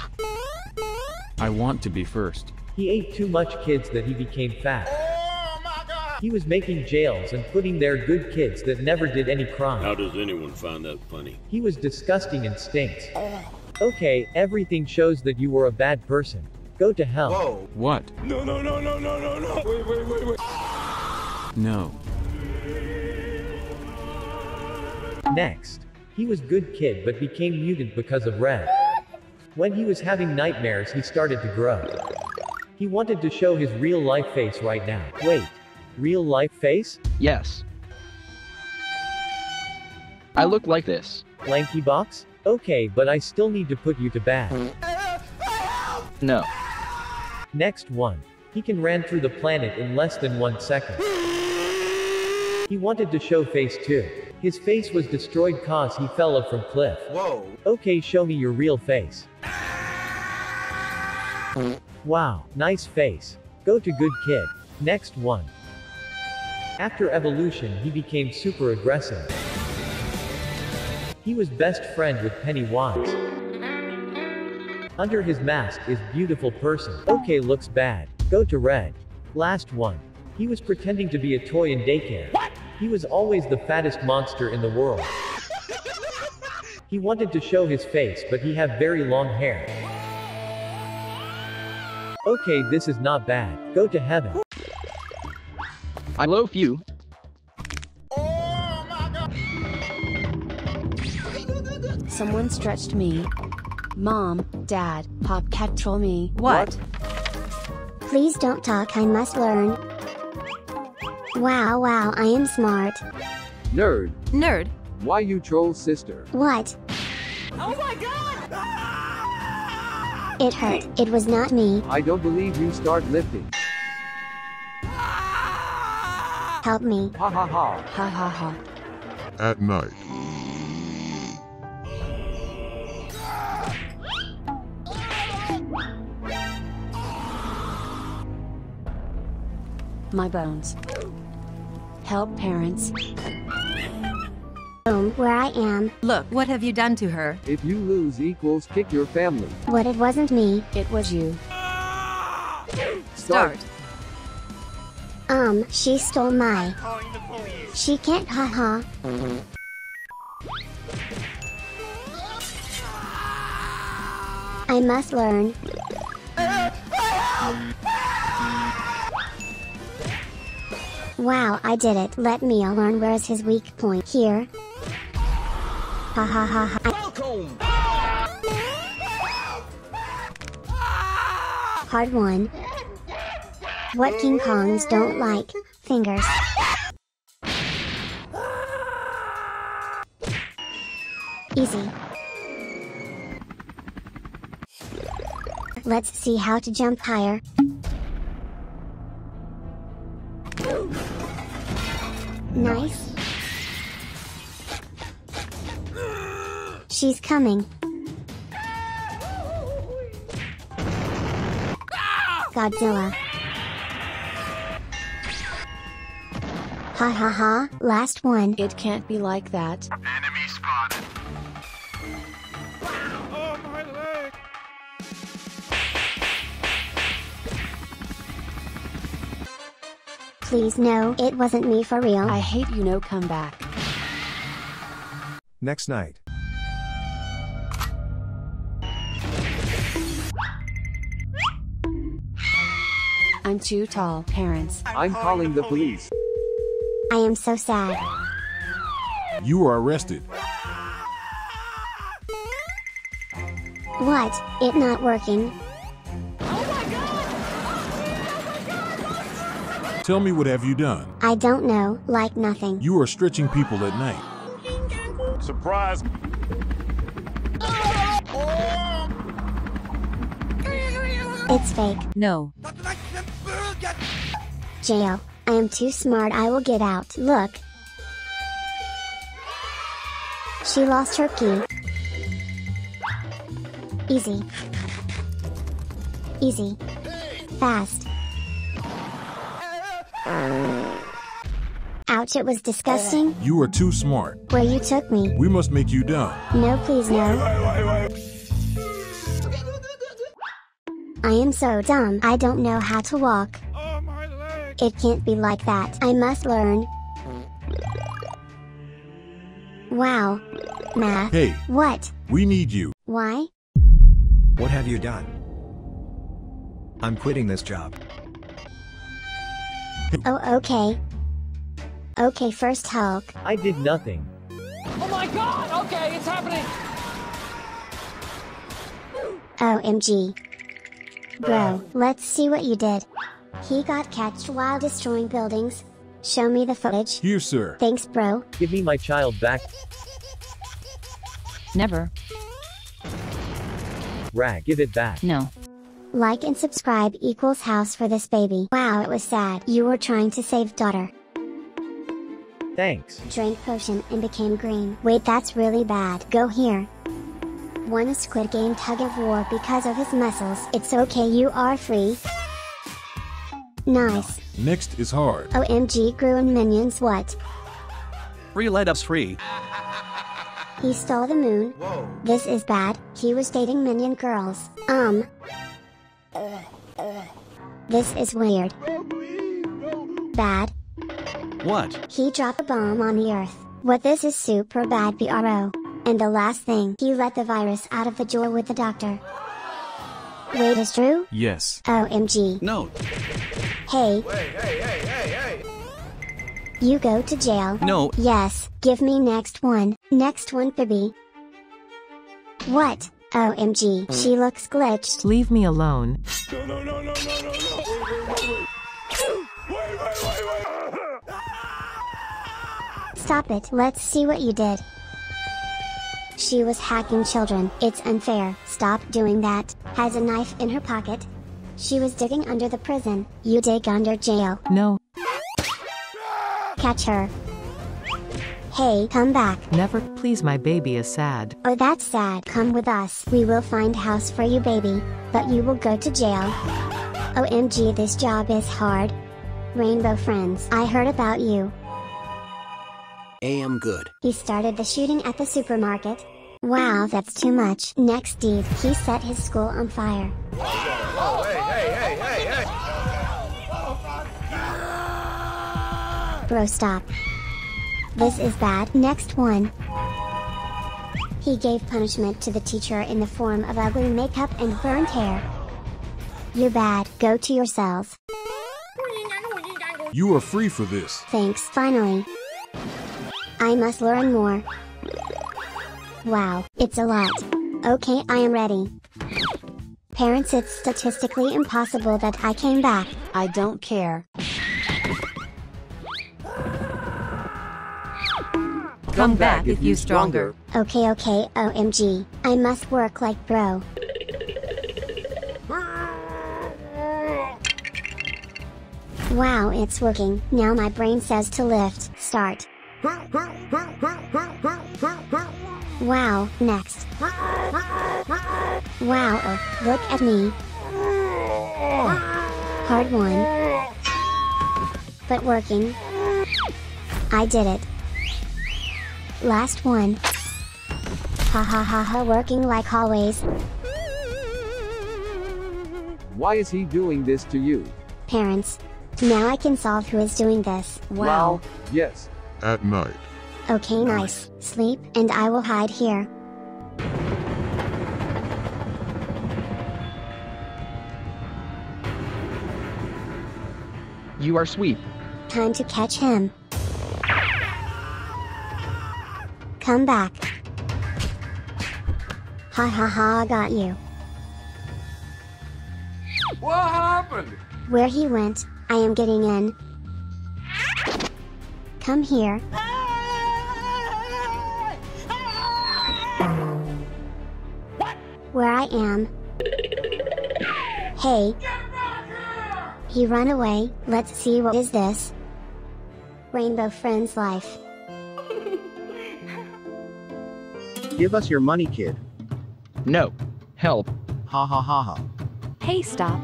I want to be first. He ate too much kids that he became fat. Oh He was making jails and putting there good kids that never did any crime. How does anyone find that funny? He was disgusting and stinks. Okay, everything shows that you were a bad person. Go to hell. Whoa. What? No, no, no, no, no, no, no! Wait, wait, wait, wait! No. Next. He was good kid but became mutant because of red. When he was having nightmares he started to grow. He wanted to show his real life face right now. Wait. Real life face? Yes. I look like this. LankyBox? Okay, but I still need to put you to bed. No. Next one. He can ran through the planet in less than one second. He wanted to show face too. His face was destroyed cause he fell off from cliff. Whoa. Okay, show me your real face. Wow, nice face. Go to good kid. Next one. After evolution he became super aggressive. He was best friend with Pennywise. Under his mask is beautiful person. Okay looks bad. Go to red. Last one. He was pretending to be a toy in daycare. What? He was always the fattest monster in the world. He wanted to show his face but he have very long hair. Okay this is not bad. Go to heaven. I loaf you. Someone stretched me. Mom, Dad, Popcat troll me. What? Please don't talk, I must learn. Wow, wow, I am smart. Nerd. Nerd. Why you troll sister? What? Oh my god! It hurt. It was not me. I don't believe you start lifting. Help me. Ha ha ha. Ha ha ha. At night. My bones. Help parents. Home, where I am. Look, what have you done to her? If you lose equals kick your family. What it wasn't me. It was you. Start. Um, she stole my. She can't, haha. -Ha. I must learn. Wow, I did it. Let me learn where's his weak point. Here. Ha ha ha ha. Welcome! Hard one. What King Kongs don't like? Fingers. Easy. Let's see how to jump higher. Nice. She's coming. Godzilla. Ha ha ha, last one. It can't be like that. Enemy spotted. Please no, it wasn't me for real. I hate you no come back. Next night. I'm too tall, parents. I'm calling the police. I am so sad. You are arrested. What? It not working? Tell me what have you done? I don't know, like nothing. You are stretching people at night. Surprise. It's fake. No. Jail. I am too smart, I will get out. Look. She lost her key. Easy. Easy. Fast. Uh, ouch, it was disgusting. You are too smart. Where you took me. We must make you dumb. No, please, no. I am so dumb. I don't know how to walk. Oh, it can't be like that. I must learn. Wow. Math. Hey. What? We need you. Why? What have you done? I'm quitting this job. Oh, okay. Okay, first Hulk. I did nothing. Oh my god! Okay, it's happening! Oh, OMG. Bro, let's see what you did. He got catched while destroying buildings. Show me the footage. Here, sir. Thanks, bro. Give me my child back. Never. Rag, give it back. No. Like and subscribe equals house for this baby. Wow, it was sad. You were trying to save daughter. Thanks. Drank potion and became green. Wait, that's really bad. Go here. Won a Squid Game tug of war because of his muscles. It's okay, you are free. Nice. Next is hard. OMG Gru in minions what? Free let ups free. He stole the moon. Whoa. This is bad. He was dating minion girls. Um. This is weird. Bad. What? He dropped a bomb on the earth. What this is super bad BRO. And the last thing, he let the virus out of the jaw with the doctor. Wait, is true? Yes. OMG. No. Hey, Hey, hey, hey, hey, hey. you go to jail. No. Yes, give me next one. Next one, Phoebe. What? OMG, she looks glitched. Leave me alone. No, no, no, no, no, no, no. Stop it. Let's see what you did. She was hacking children. It's unfair. Stop doing that. Has a knife in her pocket. She was digging under the prison. You dig under jail. No, Catch her. Hey, come back. never. Please, my baby is sad. Oh, that's sad. Come with us. We will find house for you, baby. But you will go to jail. OMG, this job is hard. Rainbow Friends, I heard about you. AM good. He started the shooting at the supermarket. Wow, that's too much. Next deed, he set his school on fire. Whoa, hey, hey, hey, hey, hey. Bro, stop. This is bad. Next one. He gave punishment to the teacher in the form of ugly makeup and burned hair. You're bad. Go to your cells. You are free for this. Thanks, finally. I must learn more. Wow, it's a lot. Okay, I am ready. Parents, it's statistically impossible that I came back. I don't care. Come back if you stronger. Okay, okay, OMG. I must work like bro. Wow, it's working. Now my brain says to lift. Start. Wow, next. Wow, oh, look at me. Hard one. But working. I did it. Last one. Ha ha ha ha working like always. Why is he doing this to you? Parents. Now I can solve who is doing this. Wow. Yes. At night. Okay, nice. Sleep, and I will hide here. You are sweet. Time to catch him. Come back. Ha ha ha, got you. What happened? Where he went, I am getting in. Come here. What? Where I am. Hey. He run away, let's see what is this. Rainbow Friends Life. Give us your money, kid. No. Help. Ha ha ha ha. Hey, stop.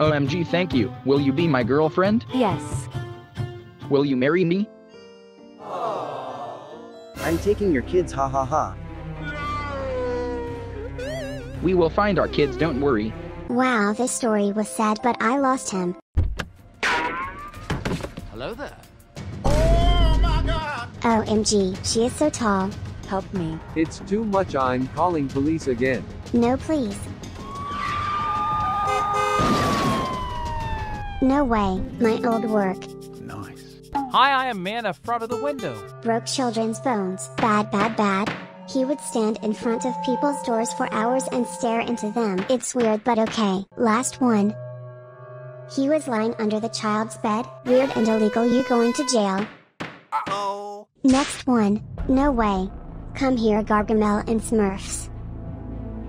OMG, thank you. Will you be my girlfriend? Yes. Will you marry me? I'm taking your kids, ha ha ha. We will find our kids, don't worry. Wow, this story was sad, but I lost him. Hello there. Oh my god! OMG, she is so tall. Help me. It's too much. I'm calling police again. No, please. No way, my old work. Nice. Hi, I am man in front of the window. Broke children's bones. Bad, bad, bad. He would stand in front of people's doors for hours and stare into them. It's weird, but okay. Last one. He was lying under the child's bed. Weird and illegal. You going to jail. Uh-oh. Next one. No way. Come here, Gargamel and Smurfs.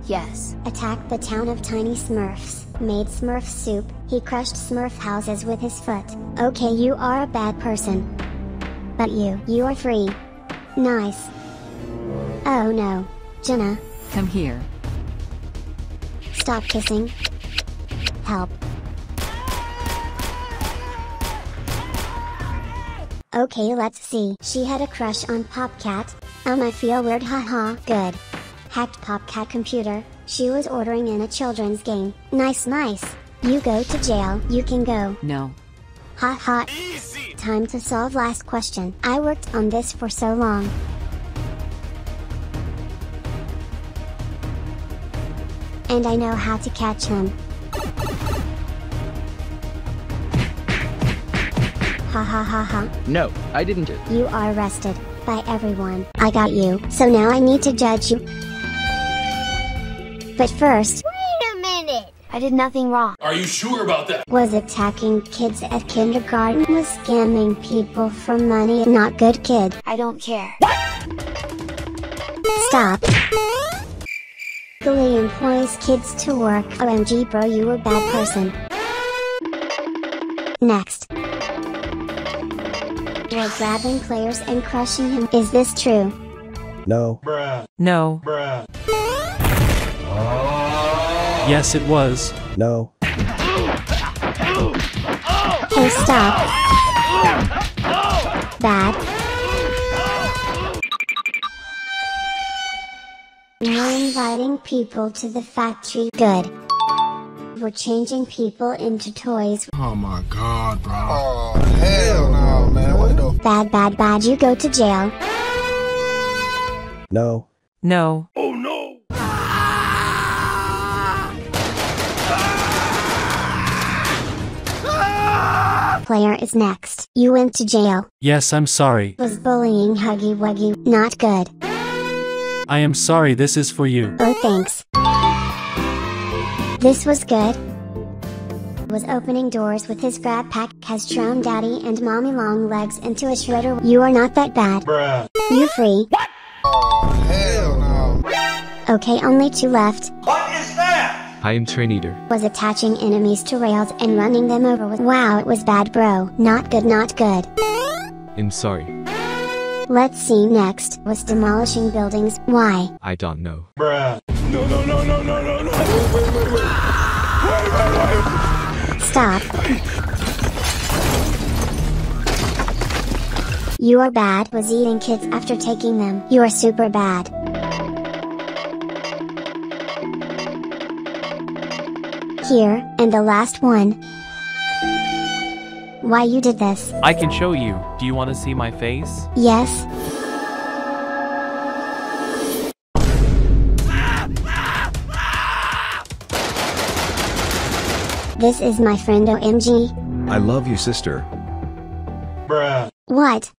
Yes. Attacked the town of Tiny Smurfs. Made Smurf soup. He crushed Smurf houses with his foot. Okay, you are a bad person. But you, you are free. Nice. Oh no. Jenna, Come here. stop kissing. Help. Okay, let's see. She had a crush on Popcat. Um, I feel weird, haha. Good. Hacked Popcat computer. She was ordering in a children's game. Nice, nice. You go to jail. You can go. No. Ha ha. Time to solve last question. I worked on this for so long. And I know how to catch him. Ha ha ha ha. No, I didn't. You are arrested. By everyone. I got you. So now I need to judge you. But first, Wait a minute. I did nothing wrong. Are you sure about that? was attacking kids at kindergarten, was scamming people for money, not good kid. I don't care. Stop. Legally employs kids to work. OMG bro you a bad person. Next. You're grabbing players and crushing him. Is this true? No. Bruh. No. Bruh. Yes, it was. No. Hey stop. Bad. We're inviting people to the factory. Good. We're changing people into toys. Oh my god, bro. Oh, hell no, man. What the? Bad, bad, bad. You go to jail. No. No. Oh no! Player is next. You went to jail. Yes, I'm sorry. Was bullying Huggy Wuggy. Not good. I am sorry this is for you. Oh, thanks. This was good. Was opening doors with his GrabPack has thrown daddy and mommy long legs into a shredder. You are not that bad. Bruh. You free. What? Oh, hell no. Okay, only two left. What is that? I am Train Eater. Was attaching enemies to rails and running them over with. Wow, it was bad, bro. Not good, not good. I'm sorry. Let's see next. Was demolishing buildings. Why? I don't know. Bruh. No, no, no, no, no, no, no. Wait, wait, wait, wait. Wait, wait, wait. Stop. You are bad was eating kids after taking them. You are super bad. Here, and the last one. Why you did this? I can show you. Do you want to see my face? Yes. This is my friend OMG. I love you, sister. Bruh. What?